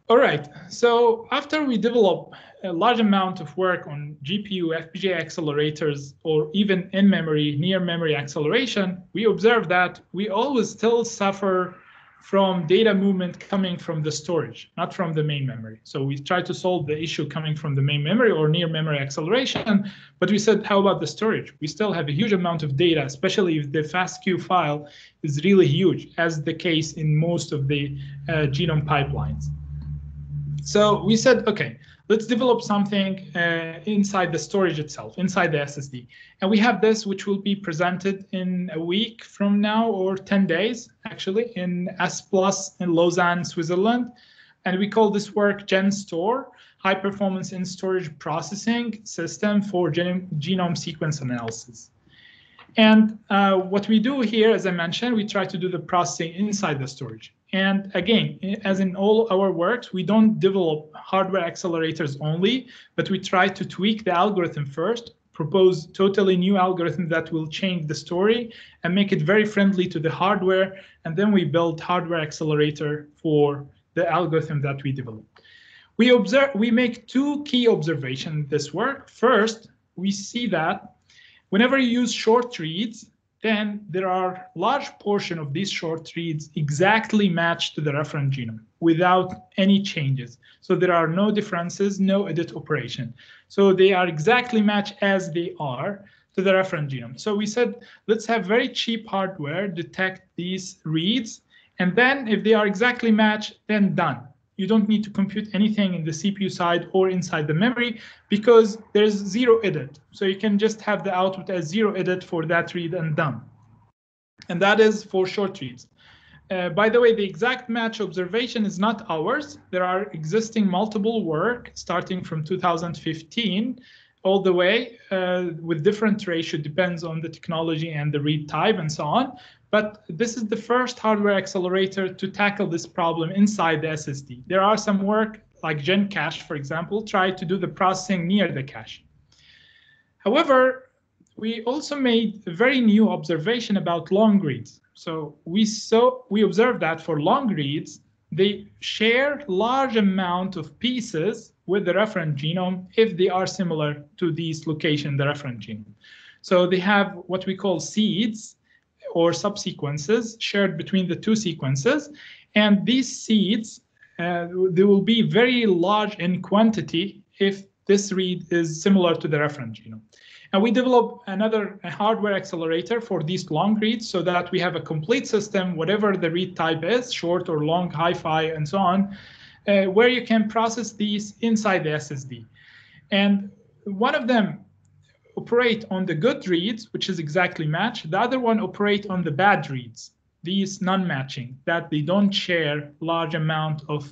All right, so after we develop a large amount of work on GPU, FPGA accelerators, or even in-memory, near-memory acceleration, we observe that we always still suffer from data movement coming from the storage, not from the main memory. So we try to solve the issue coming from the main memory or near memory acceleration, but we said, how about the storage? We still have a huge amount of data, especially if the FASTQ file is really huge, as the case in most of the uh, genome pipelines. So we said, okay, let's develop something uh, inside the storage itself, inside the SSD. And we have this, which will be presented in a week from now or 10 days, actually, in ASPLOS in Lausanne, Switzerland. And we call this work GenStore, High Performance in Storage Processing System for Gen Genome Sequence Analysis. And uh, what we do here, as I mentioned, we try to do the processing inside the storage. And again, as in all our works, we don't develop hardware accelerators only, but we try to tweak the algorithm first, propose totally new algorithm that will change the story and make it very friendly to the hardware. And then we build hardware accelerator for the algorithm that we develop. We observe, we make two key observations in this work. First, we see that whenever you use short reads, then there are large portion of these short reads exactly matched to the reference genome without any changes. So there are no differences, no edit operation. So they are exactly matched as they are to the reference genome. So we said, let's have very cheap hardware detect these reads. And then if they are exactly matched, then done you don't need to compute anything in the CPU side or inside the memory because there's zero edit. So you can just have the output as zero edit for that read and done. And that is for short reads. Uh, by the way, the exact match observation is not ours. There are existing multiple work starting from 2015 all the way uh, with different ratio, depends on the technology and the read type and so on. But this is the first hardware accelerator to tackle this problem inside the SSD. There are some work like GenCache, for example, try to do the processing near the cache. However, we also made a very new observation about long reads. So we saw we observed that for long reads, they share large amount of pieces with the referent genome if they are similar to these location the referent genome. So they have what we call seeds or subsequences shared between the two sequences. And these seeds, uh, they will be very large in quantity if this read is similar to the referent genome. And we develop another hardware accelerator for these long reads so that we have a complete system, whatever the read type is, short or long, hi-fi, and so on, uh, where you can process these inside the SSD. And one of them operate on the good reads, which is exactly match. The other one operate on the bad reads, these non-matching, that they don't share large amount of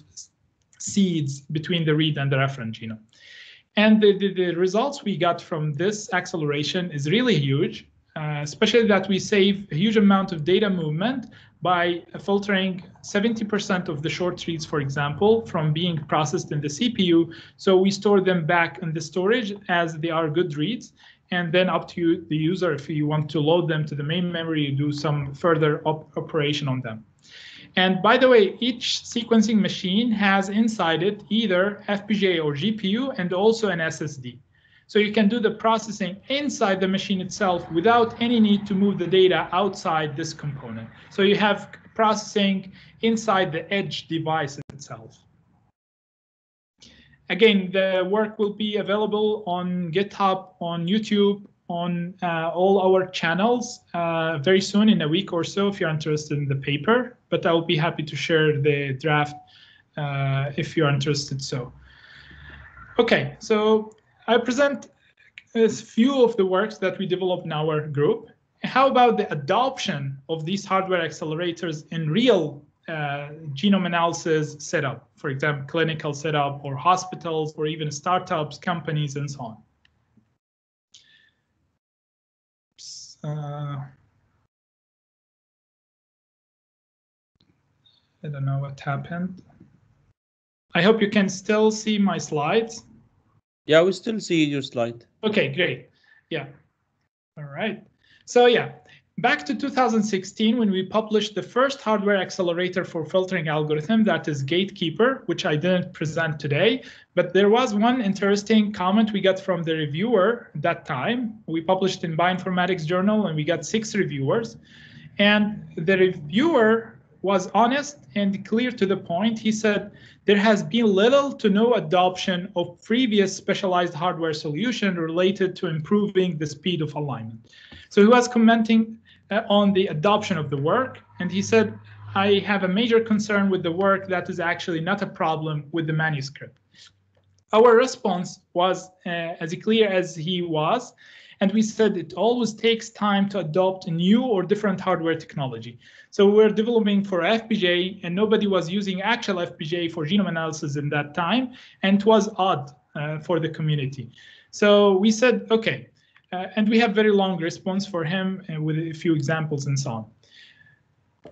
seeds between the read and the referent genome. And the, the, the, results we got from this acceleration is really huge, uh, especially that we save a huge amount of data movement by filtering 70% of the short reads, for example, from being processed in the CPU. So we store them back in the storage as they are good reads. And then up to you, the user, if you want to load them to the main memory, you do some further op operation on them. And by the way, each sequencing machine has inside it either FPGA or GPU and also an SSD. So you can do the processing inside the machine itself without any need to move the data outside this component. So you have processing inside the edge device itself. Again, the work will be available on GitHub, on YouTube, on uh, all our channels uh, very soon in a week or so if you're interested in the paper, but I'll be happy to share the draft uh, if you're interested so. Okay, so I present a few of the works that we developed in our group. How about the adoption of these hardware accelerators in real uh, genome analysis setup, for example, clinical setup or hospitals or even startups, companies, and so on. Uh, I don't know what happened. I hope you can still see my slides. Yeah, we still see your slide. Okay, great. Yeah. All right. So yeah, back to 2016 when we published the first hardware accelerator for filtering algorithm that is Gatekeeper, which I didn't present today, but there was one interesting comment we got from the reviewer that time. We published in Bioinformatics Journal and we got six reviewers. And the reviewer was honest and clear to the point. He said, there has been little to no adoption of previous specialized hardware solution related to improving the speed of alignment. So he was commenting on the adoption of the work, and he said, I have a major concern with the work that is actually not a problem with the manuscript. Our response was uh, as clear as he was, and we said it always takes time to adopt a new or different hardware technology. So we're developing for FPGA and nobody was using actual FPGA for genome analysis in that time. And it was odd uh, for the community. So we said, okay, uh, and we have very long response for him uh, with a few examples and so on.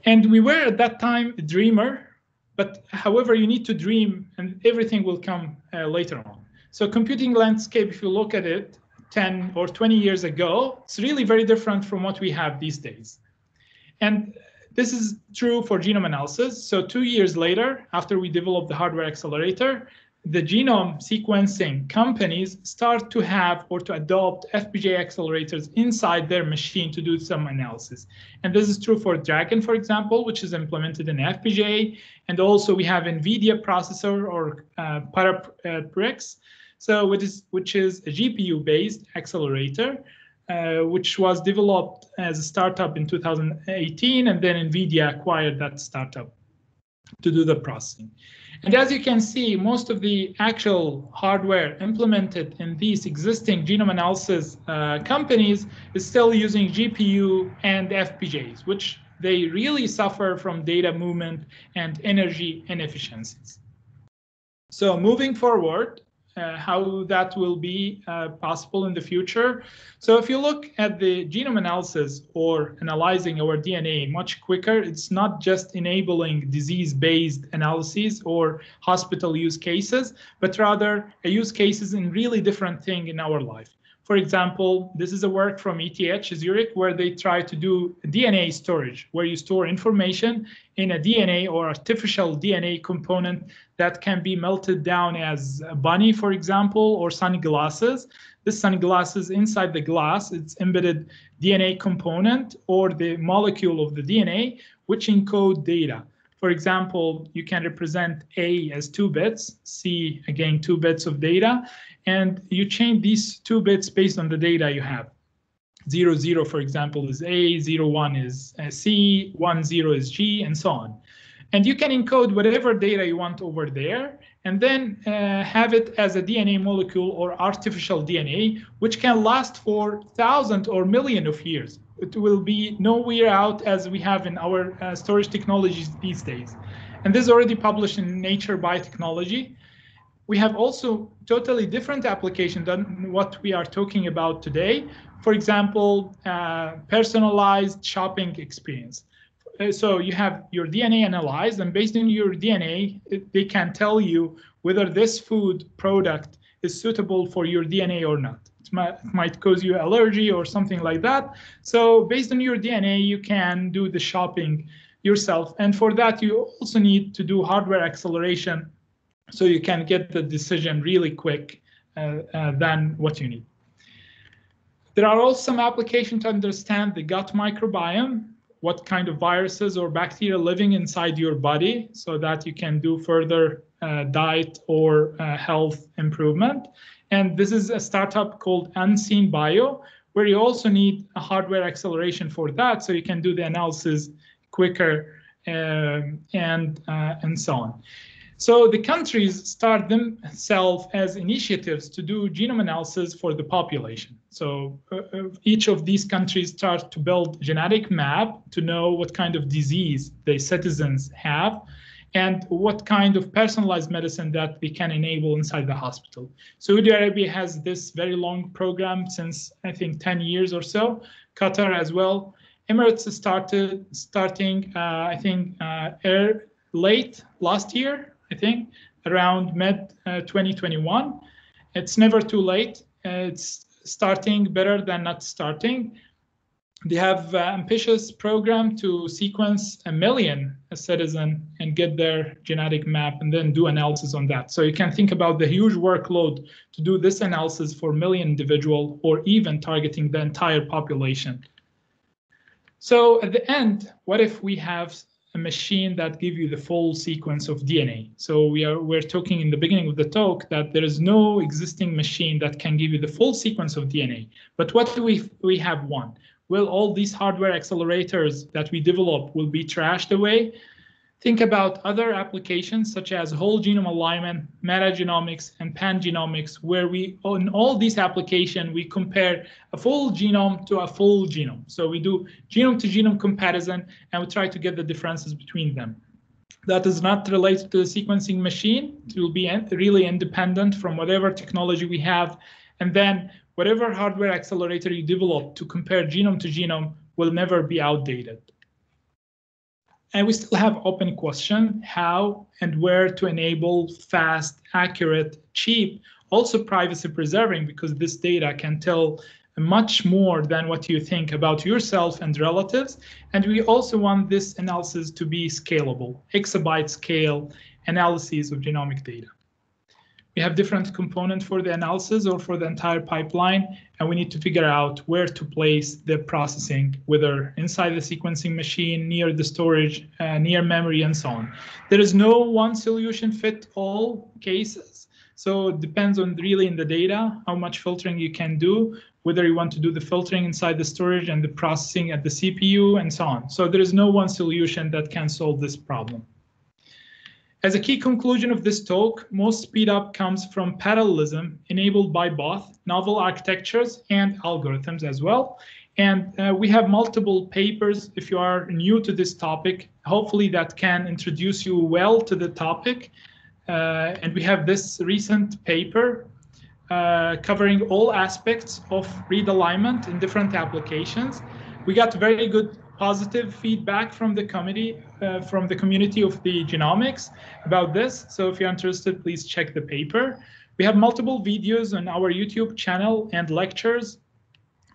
And we were at that time a dreamer, but however, you need to dream and everything will come uh, later on. So computing landscape, if you look at it, 10 or 20 years ago, it's really very different from what we have these days. And this is true for genome analysis. So two years later, after we developed the hardware accelerator, the genome sequencing companies start to have or to adopt FPGA accelerators inside their machine to do some analysis. And this is true for DRAGEN, for example, which is implemented in FPGA. And also we have NVIDIA processor or uh, Parabricks so which is, which is a GPU-based accelerator, uh, which was developed as a startup in 2018, and then NVIDIA acquired that startup to do the processing. And as you can see, most of the actual hardware implemented in these existing genome analysis uh, companies is still using GPU and FPGAs, which they really suffer from data movement and energy inefficiencies. So moving forward, uh, how that will be uh, possible in the future. So if you look at the genome analysis or analyzing our DNA much quicker, it's not just enabling disease-based analyses or hospital use cases, but rather a use cases in really different thing in our life. For example, this is a work from ETH Zurich where they try to do DNA storage, where you store information in a DNA or artificial DNA component that can be melted down as a bunny, for example, or sunglasses. This sunglasses inside the glass, it's embedded DNA component or the molecule of the DNA, which encode data. For example, you can represent A as two bits, C again two bits of data, and you change these two bits based on the data you have. Zero zero, for example, is A, zero one is uh, C, one zero is G, and so on. And you can encode whatever data you want over there, and then uh, have it as a DNA molecule or artificial DNA, which can last for thousands or million of years it will be nowhere out as we have in our uh, storage technologies these days. And this is already published in Nature Biotechnology. We have also totally different application than what we are talking about today. For example, uh, personalized shopping experience. Uh, so you have your DNA analyzed, and based on your DNA, they can tell you whether this food product is suitable for your DNA or not might, might cause you allergy or something like that. So based on your DNA, you can do the shopping yourself. And for that, you also need to do hardware acceleration so you can get the decision really quick uh, uh, than what you need. There are also some applications to understand the gut microbiome, what kind of viruses or bacteria living inside your body so that you can do further uh, diet or uh, health improvement. And this is a startup called Unseen Bio, where you also need a hardware acceleration for that, so you can do the analysis quicker um, and uh, and so on. So the countries start themselves as initiatives to do genome analysis for the population. So uh, uh each of these countries start to build genetic map to know what kind of disease the citizens have and what kind of personalized medicine that we can enable inside the hospital. Saudi Arabia has this very long program since I think 10 years or so. Qatar as well. Emirates started starting uh, I think uh, late last year I think around mid uh, 2021. It's never too late. it's starting better than not starting they have an ambitious program to sequence a million a citizen and get their genetic map and then do analysis on that. So you can think about the huge workload to do this analysis for million individual or even targeting the entire population. So at the end, what if we have a machine that give you the full sequence of DNA? So we are we're talking in the beginning of the talk that there is no existing machine that can give you the full sequence of DNA. But what do we we have one? will all these hardware accelerators that we develop will be trashed away? Think about other applications such as whole genome alignment, metagenomics, and pangenomics, where we, in all these applications, we compare a full genome to a full genome. So we do genome to genome comparison, and we try to get the differences between them. That is not related to the sequencing machine. It will be really independent from whatever technology we have. And then whatever hardware accelerator you develop to compare genome to genome will never be outdated. And we still have open question how and where to enable fast, accurate, cheap, also privacy preserving because this data can tell much more than what you think about yourself and relatives. And we also want this analysis to be scalable, exabyte scale analyses of genomic data we have different components for the analysis or for the entire pipeline, and we need to figure out where to place the processing, whether inside the sequencing machine, near the storage, uh, near memory, and so on. There is no one solution fit all cases. So it depends on really in the data, how much filtering you can do, whether you want to do the filtering inside the storage and the processing at the CPU and so on. So there is no one solution that can solve this problem. As a key conclusion of this talk, most speed up comes from parallelism enabled by both novel architectures and algorithms as well. And uh, we have multiple papers if you are new to this topic, hopefully that can introduce you well to the topic. Uh, and we have this recent paper uh, covering all aspects of read alignment in different applications. We got very good positive feedback from the committee, uh, from the community of the genomics about this. So if you're interested, please check the paper. We have multiple videos on our YouTube channel and lectures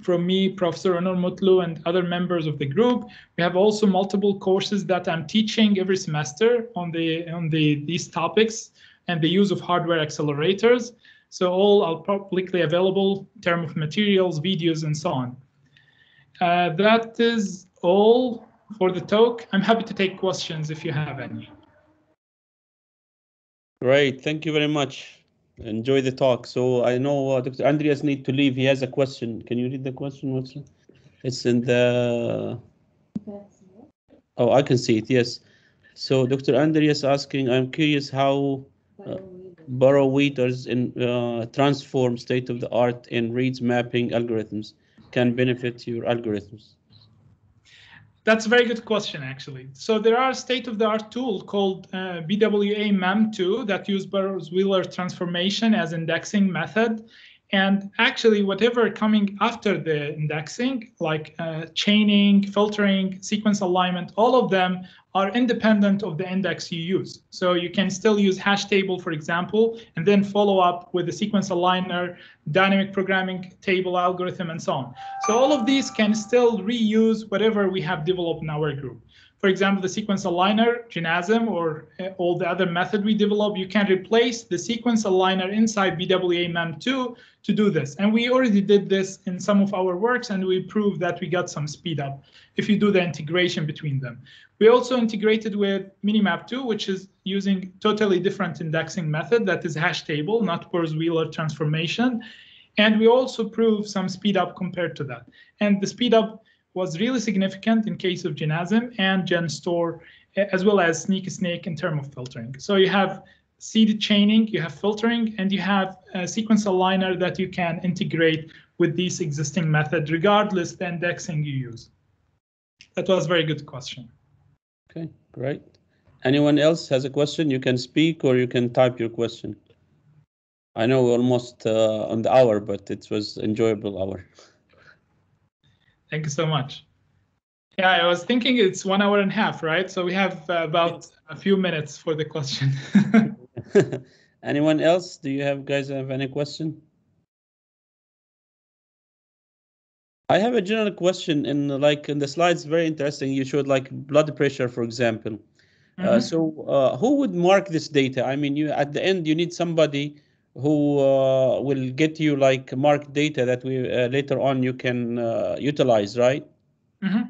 from me, Professor Onur Mutlu, and other members of the group. We have also multiple courses that I'm teaching every semester on the on the these topics and the use of hardware accelerators. So all are publicly available in terms of materials, videos, and so on. Uh, that is all for the talk. I'm happy to take questions if you have any. Great, thank you very much. Enjoy the talk. So I know uh, Dr. Andreas need to leave. He has a question. Can you read the question? What's it? It's in the. Oh, I can see it. Yes. So Dr. Andreas asking, I'm curious how uh, Burrows-Wheeler in uh, transform state of the art in reads mapping algorithms can benefit your algorithms. That's a very good question, actually. So there are state-of-the-art tool called uh, BWA MEM2 that use Burrows-Wheeler transformation as indexing method. And actually, whatever coming after the indexing, like uh, chaining, filtering, sequence alignment, all of them are independent of the index you use. So you can still use hash table, for example, and then follow up with the sequence aligner, dynamic programming table algorithm, and so on. So all of these can still reuse whatever we have developed in our group. For example, the sequence aligner, GenASM, or uh, all the other method we develop, you can replace the sequence aligner inside BWA MEM2 to do this. And we already did this in some of our works, and we proved that we got some speed up if you do the integration between them. We also integrated with Minimap2, which is using totally different indexing method that is hash table, not Burrows-Wheeler transformation. And we also proved some speed up compared to that. And the speed up was really significant in case of GenASM and GenStore, as well as SneakySnake in terms of filtering. So you have seed chaining, you have filtering, and you have a sequence aligner that you can integrate with these existing method, regardless the indexing you use. That was a very good question. Okay, great. Anyone else has a question? You can speak or you can type your question. I know we're almost uh, on the hour, but it was enjoyable hour. Thank you so much. Yeah, I was thinking it's one hour and a half, right? So we have uh, about a few minutes for the question. Anyone else? Do you have guys have any question? I have a general question in like in the slides, very interesting. You showed like blood pressure, for example. Mm -hmm. uh, so uh, who would mark this data? I mean, you at the end you need somebody who uh, will get you like marked data that we uh, later on you can uh, utilize, right? Mm -hmm.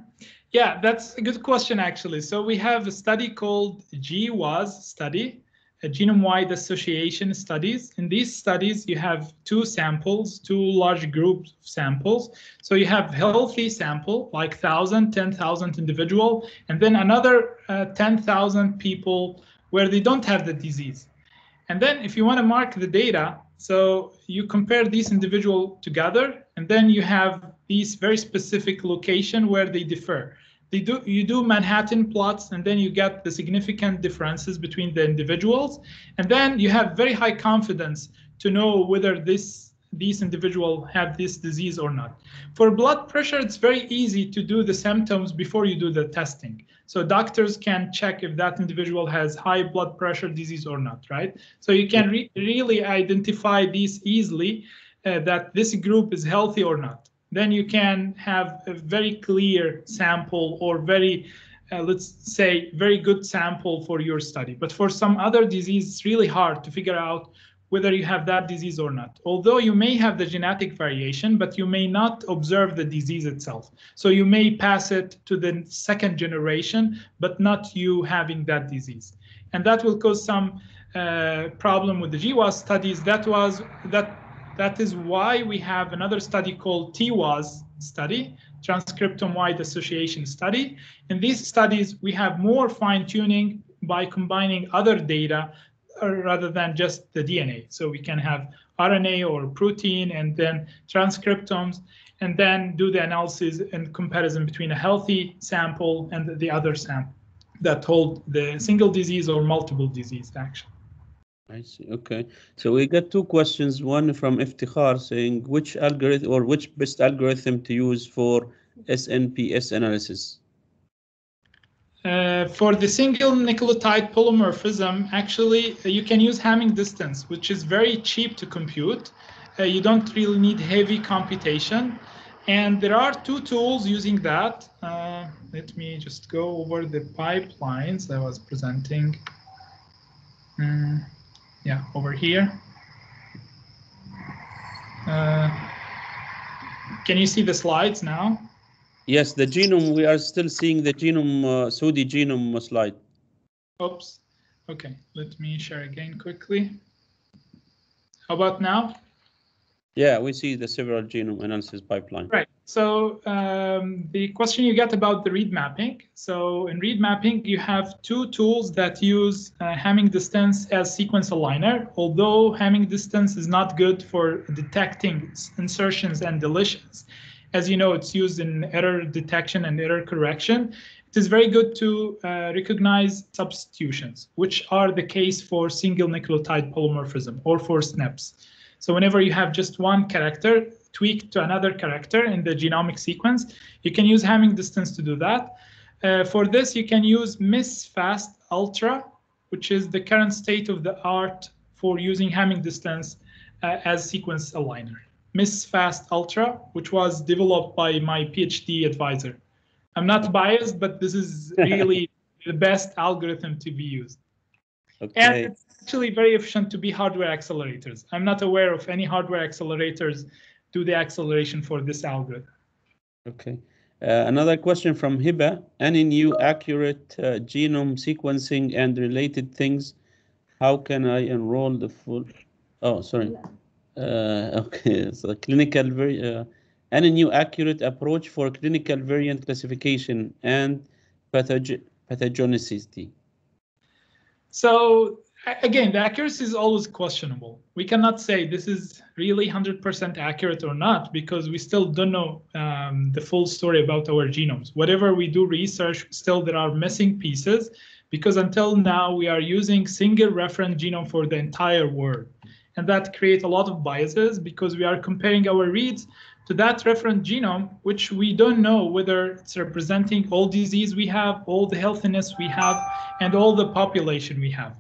Yeah, that's a good question actually. So we have a study called GWAS study, a genome-wide association studies. In these studies, you have two samples, two large groups of samples. So you have healthy sample, like 1,000, 10,000 individual, and then another uh, 10,000 people where they don't have the disease. And then if you want to mark the data, so you compare these individual together, and then you have these very specific location where they differ. They do, you do Manhattan plots, and then you get the significant differences between the individuals. And then you have very high confidence to know whether this these individual have this disease or not. For blood pressure, it's very easy to do the symptoms before you do the testing. So doctors can check if that individual has high blood pressure disease or not, right? So you can re really identify these easily uh, that this group is healthy or not. Then you can have a very clear sample or very, uh, let's say, very good sample for your study. But for some other disease, it's really hard to figure out whether you have that disease or not. Although you may have the genetic variation, but you may not observe the disease itself. So you may pass it to the second generation, but not you having that disease. And that will cause some uh, problem with the GWAS studies. That was that that is why we have another study called TWAS study, transcriptome-wide association study. In these studies, we have more fine-tuning by combining other data rather than just the DNA. So we can have RNA or protein and then transcriptomes and then do the analysis and comparison between a healthy sample and the other sample that hold the single disease or multiple disease action. I see. Okay. So we got two questions. One from Iftikhar saying which algorithm or which best algorithm to use for SNPS analysis? Uh, for the single nucleotide polymorphism, actually, uh, you can use Hamming distance, which is very cheap to compute. Uh, you don't really need heavy computation. And there are two tools using that. Uh, let me just go over the pipelines I was presenting. Mm, yeah, over here. Uh, can you see the slides now? Yes, the genome, we are still seeing the genome, uh, SUDI genome slide. Oops. Okay, let me share again quickly. How about now? Yeah, we see the several genome analysis pipeline. Right. So um, the question you get about the read mapping. So in read mapping, you have two tools that use uh, Hamming distance as sequence aligner. Although Hamming distance is not good for detecting insertions and deletions, as you know, it's used in error detection and error correction. It is very good to uh, recognize substitutions, which are the case for single nucleotide polymorphism or for SNPs. So whenever you have just one character tweaked to another character in the genomic sequence, you can use Hamming distance to do that. Uh, for this, you can use mrsFAST Ultra, which is the current state of the art for using Hamming distance uh, as sequence aligner. mrsFAST Ultra, which was developed by my PhD advisor. I'm not biased, but this is really the best algorithm to be used. Okay. And it's actually very efficient to be hardware accelerators. I'm not aware of any hardware accelerators do the acceleration for this algorithm. Okay. Uh, another question from Hiba. Any new accurate uh, genome sequencing and related things? How can I enroll the full? Oh, sorry. Uh, okay, so clinical uh, any new accurate approach for clinical variant classification and pathog pathogenicity. So again, the accuracy is always questionable. We cannot say this is really 100% accurate or not because we still don't know um, the full story about our genomes. Whatever we do research, still there are missing pieces because until now we are using single reference genome for the entire world. And that creates a lot of biases because we are comparing our reads to that reference genome, which we don't know whether it's representing all disease we have, all the healthiness we have, and all the population we have.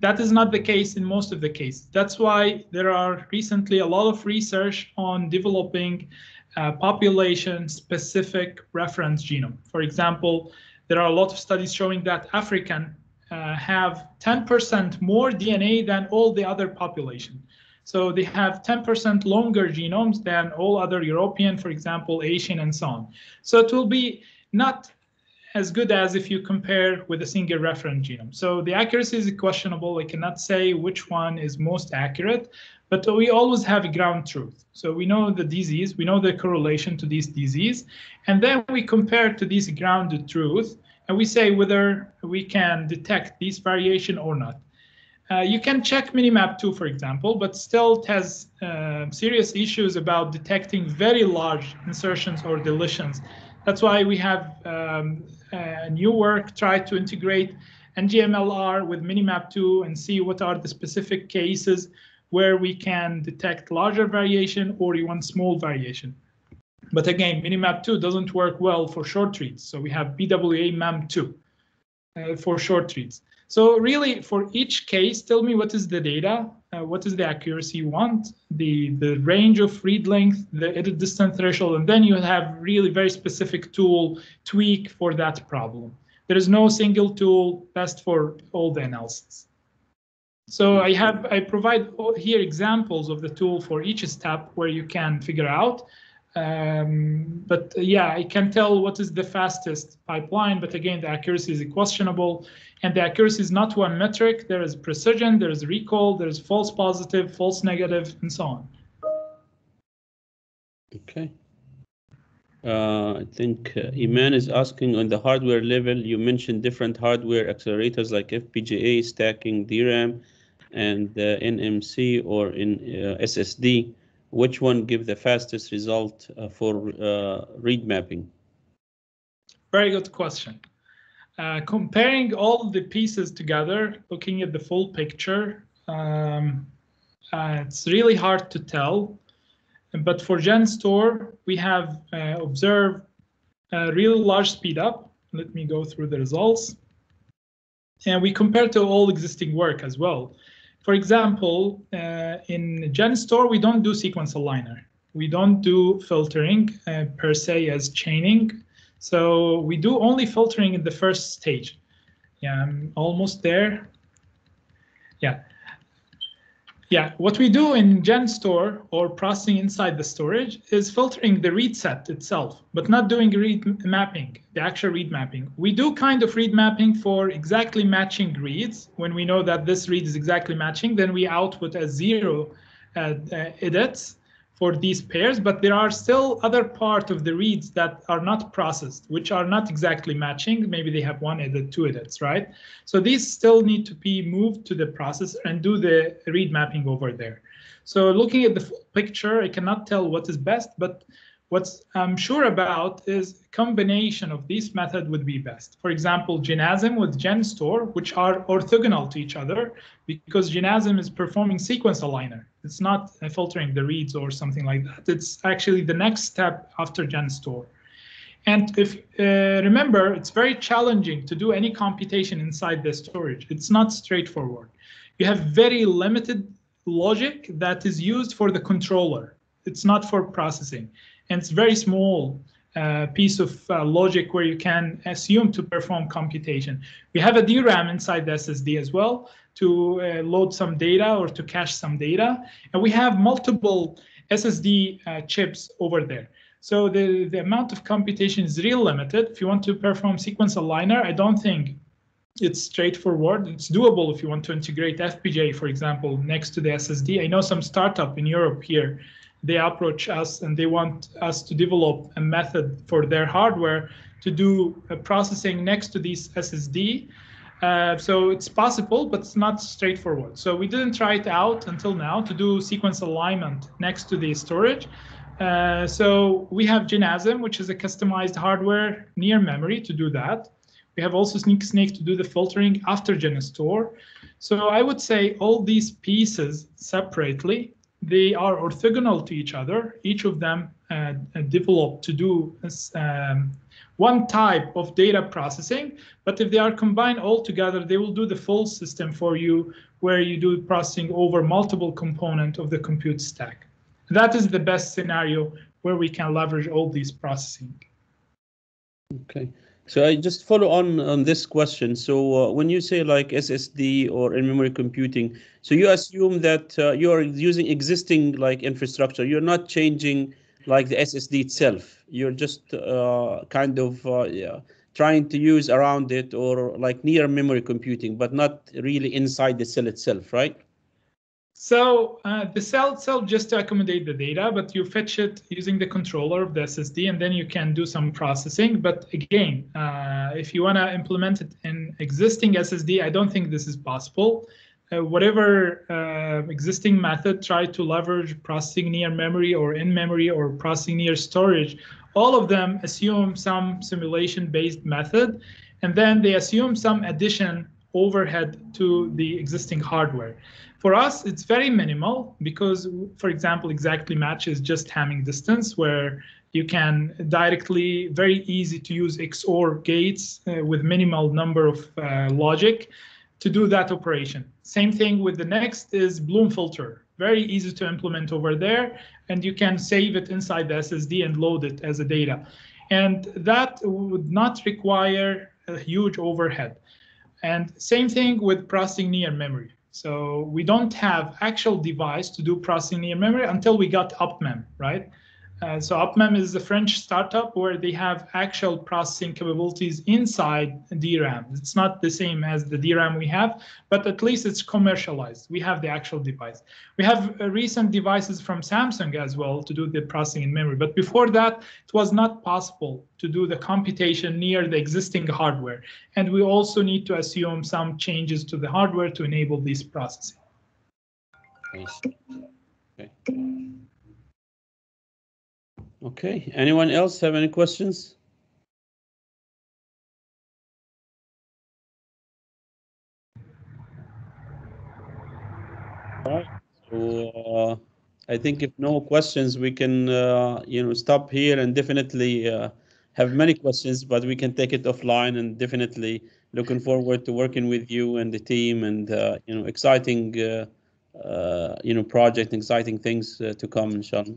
That is not the case in most of the cases. That's why there are recently a lot of research on developing uh, population-specific reference genome. For example, there are a lot of studies showing that African uh, have 10% more DNA than all the other population. So they have 10% longer genomes than all other European, for example, Asian and so on. So it will be not as good as if you compare with a single reference genome. So the accuracy is questionable. I cannot say which one is most accurate, but we always have a ground truth. So we know the disease, we know the correlation to this disease, and then we compare to this grounded truth, and we say whether we can detect this variation or not. Uh, you can check Minimap2, for example, but still it has uh, serious issues about detecting very large insertions or deletions. That's why we have um, new work try to integrate NGMLR with Minimap2 and see what are the specific cases where we can detect larger variation or even small variation. But again, Minimap2 doesn't work well for short reads. So we have BWA-MEM2 uh, for short reads. So really, for each case, tell me what is the data, uh, what is the accuracy you want, the, the range of read length, the edit distance threshold, and then you have really very specific tool tweak for that problem. There is no single tool best for all the analysis. So I have I provide here examples of the tool for each step where you can figure out. Um, but uh, yeah, I can tell what is the fastest pipeline, but again, the accuracy is questionable. And the accuracy is not one metric. There is precision, there is recall, there is false positive, false negative, and so on. Okay. Uh, I think uh, Iman is asking on the hardware level, you mentioned different hardware accelerators like FPGA, stacking DRAM, and uh, NMC or in uh, SSD. Which one give the fastest result uh, for uh, read mapping? Very good question. Uh, comparing all the pieces together, looking at the full picture, um, uh, it's really hard to tell. But for GenStore, we have uh, observed a really large speed up, let me go through the results. And we compare to all existing work as well. For example, uh, in GenStore, we don't do sequence aligner. We don't do filtering uh, per se as chaining. So we do only filtering in the first stage. Yeah, I'm almost there. Yeah. Yeah, what we do in GenStore or processing inside the storage is filtering the read set itself, but not doing read mapping, the actual read mapping. We do kind of read mapping for exactly matching reads. When we know that this read is exactly matching, then we output as zero uh, uh, edits for these pairs, but there are still other part of the reads that are not processed, which are not exactly matching. Maybe they have one edit, two edits, right? So these still need to be moved to the processor and do the read mapping over there. So looking at the picture, I cannot tell what is best, but what I'm sure about is combination of these method would be best. For example, GenASM with GenStore, which are orthogonal to each other because GenASM is performing sequence aligner. It's not filtering the reads or something like that. It's actually the next step after GenStore. And if uh, remember, it's very challenging to do any computation inside the storage. It's not straightforward. You have very limited logic that is used for the controller. It's not for processing and it's very small uh, piece of uh, logic where you can assume to perform computation. We have a DRAM inside the SSD as well to uh, load some data or to cache some data. And we have multiple SSD uh, chips over there. So the, the amount of computation is real limited. If you want to perform sequence aligner, I don't think it's straightforward. It's doable if you want to integrate FPGA, for example, next to the SSD. I know some startup in Europe here they approach us and they want us to develop a method for their hardware to do processing next to these SSD. Uh, so it's possible, but it's not straightforward. So we didn't try it out until now to do sequence alignment next to the storage. Uh, so we have GenASM, which is a customized hardware near memory to do that. We have also SneakySnake to do the filtering after GenStore. So I would say all these pieces separately they are orthogonal to each other. Each of them uh, developed to do um, one type of data processing, but if they are combined all together, they will do the full system for you where you do processing over multiple component of the compute stack. That is the best scenario where we can leverage all these processing. Okay. So I just follow on on this question. So uh, when you say like SSD or in-memory computing, so you assume that uh, you are using existing like infrastructure. You're not changing like the SSD itself. You're just uh, kind of uh, yeah, trying to use around it or like near memory computing, but not really inside the cell itself, right? So uh, the cell itself just to accommodate the data, but you fetch it using the controller of the SSD, and then you can do some processing. But again, uh, if you want to implement it in existing SSD, I don't think this is possible. Uh, whatever uh, existing method try to leverage processing near memory or in memory or processing near storage, all of them assume some simulation-based method, and then they assume some addition overhead to the existing hardware. For us, it's very minimal because, for example, exactly matches just Hamming distance where you can directly, very easy to use XOR gates uh, with minimal number of uh, logic to do that operation. Same thing with the next is Bloom filter. Very easy to implement over there, and you can save it inside the SSD and load it as a data. And that would not require a huge overhead. And same thing with processing near memory. So we don't have actual device to do processing near memory until we got UPMEM, right? Uh, so UPMEM is a French startup where they have actual processing capabilities inside DRAM. It's not the same as the DRAM we have, but at least it's commercialized. We have the actual device. We have uh, recent devices from Samsung as well to do the processing in memory. But before that, it was not possible to do the computation near the existing hardware. And we also need to assume some changes to the hardware to enable this processing. Okay. Okay, anyone else have any questions? All right, so uh, I think if no questions, we can, uh, you know, stop here and definitely uh, have many questions, but we can take it offline and definitely looking forward to working with you and the team and, uh, you know, exciting, uh, uh, you know, project, exciting things to come, inshallah.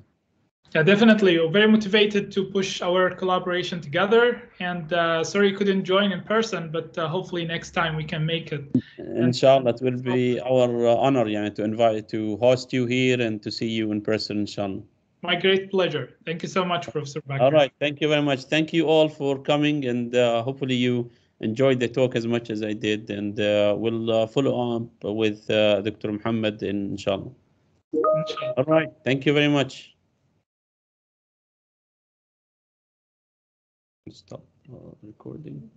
Yeah, definitely. We're very motivated to push our collaboration together. And uh, sorry you couldn't join in person, but uh, hopefully next time we can make it. Inshallah, it will be our uh, honor yeah, to invite to host you here and to see you in person, inshallah. My great pleasure. Thank you so much, Professor Bakr. All right, thank you very much. Thank you all for coming, and uh, hopefully you enjoyed the talk as much as I did. And uh, we'll uh, follow up with uh, Dr. Mohammed, inshallah. Inshallah. All right, thank you very much. Stop uh, recording.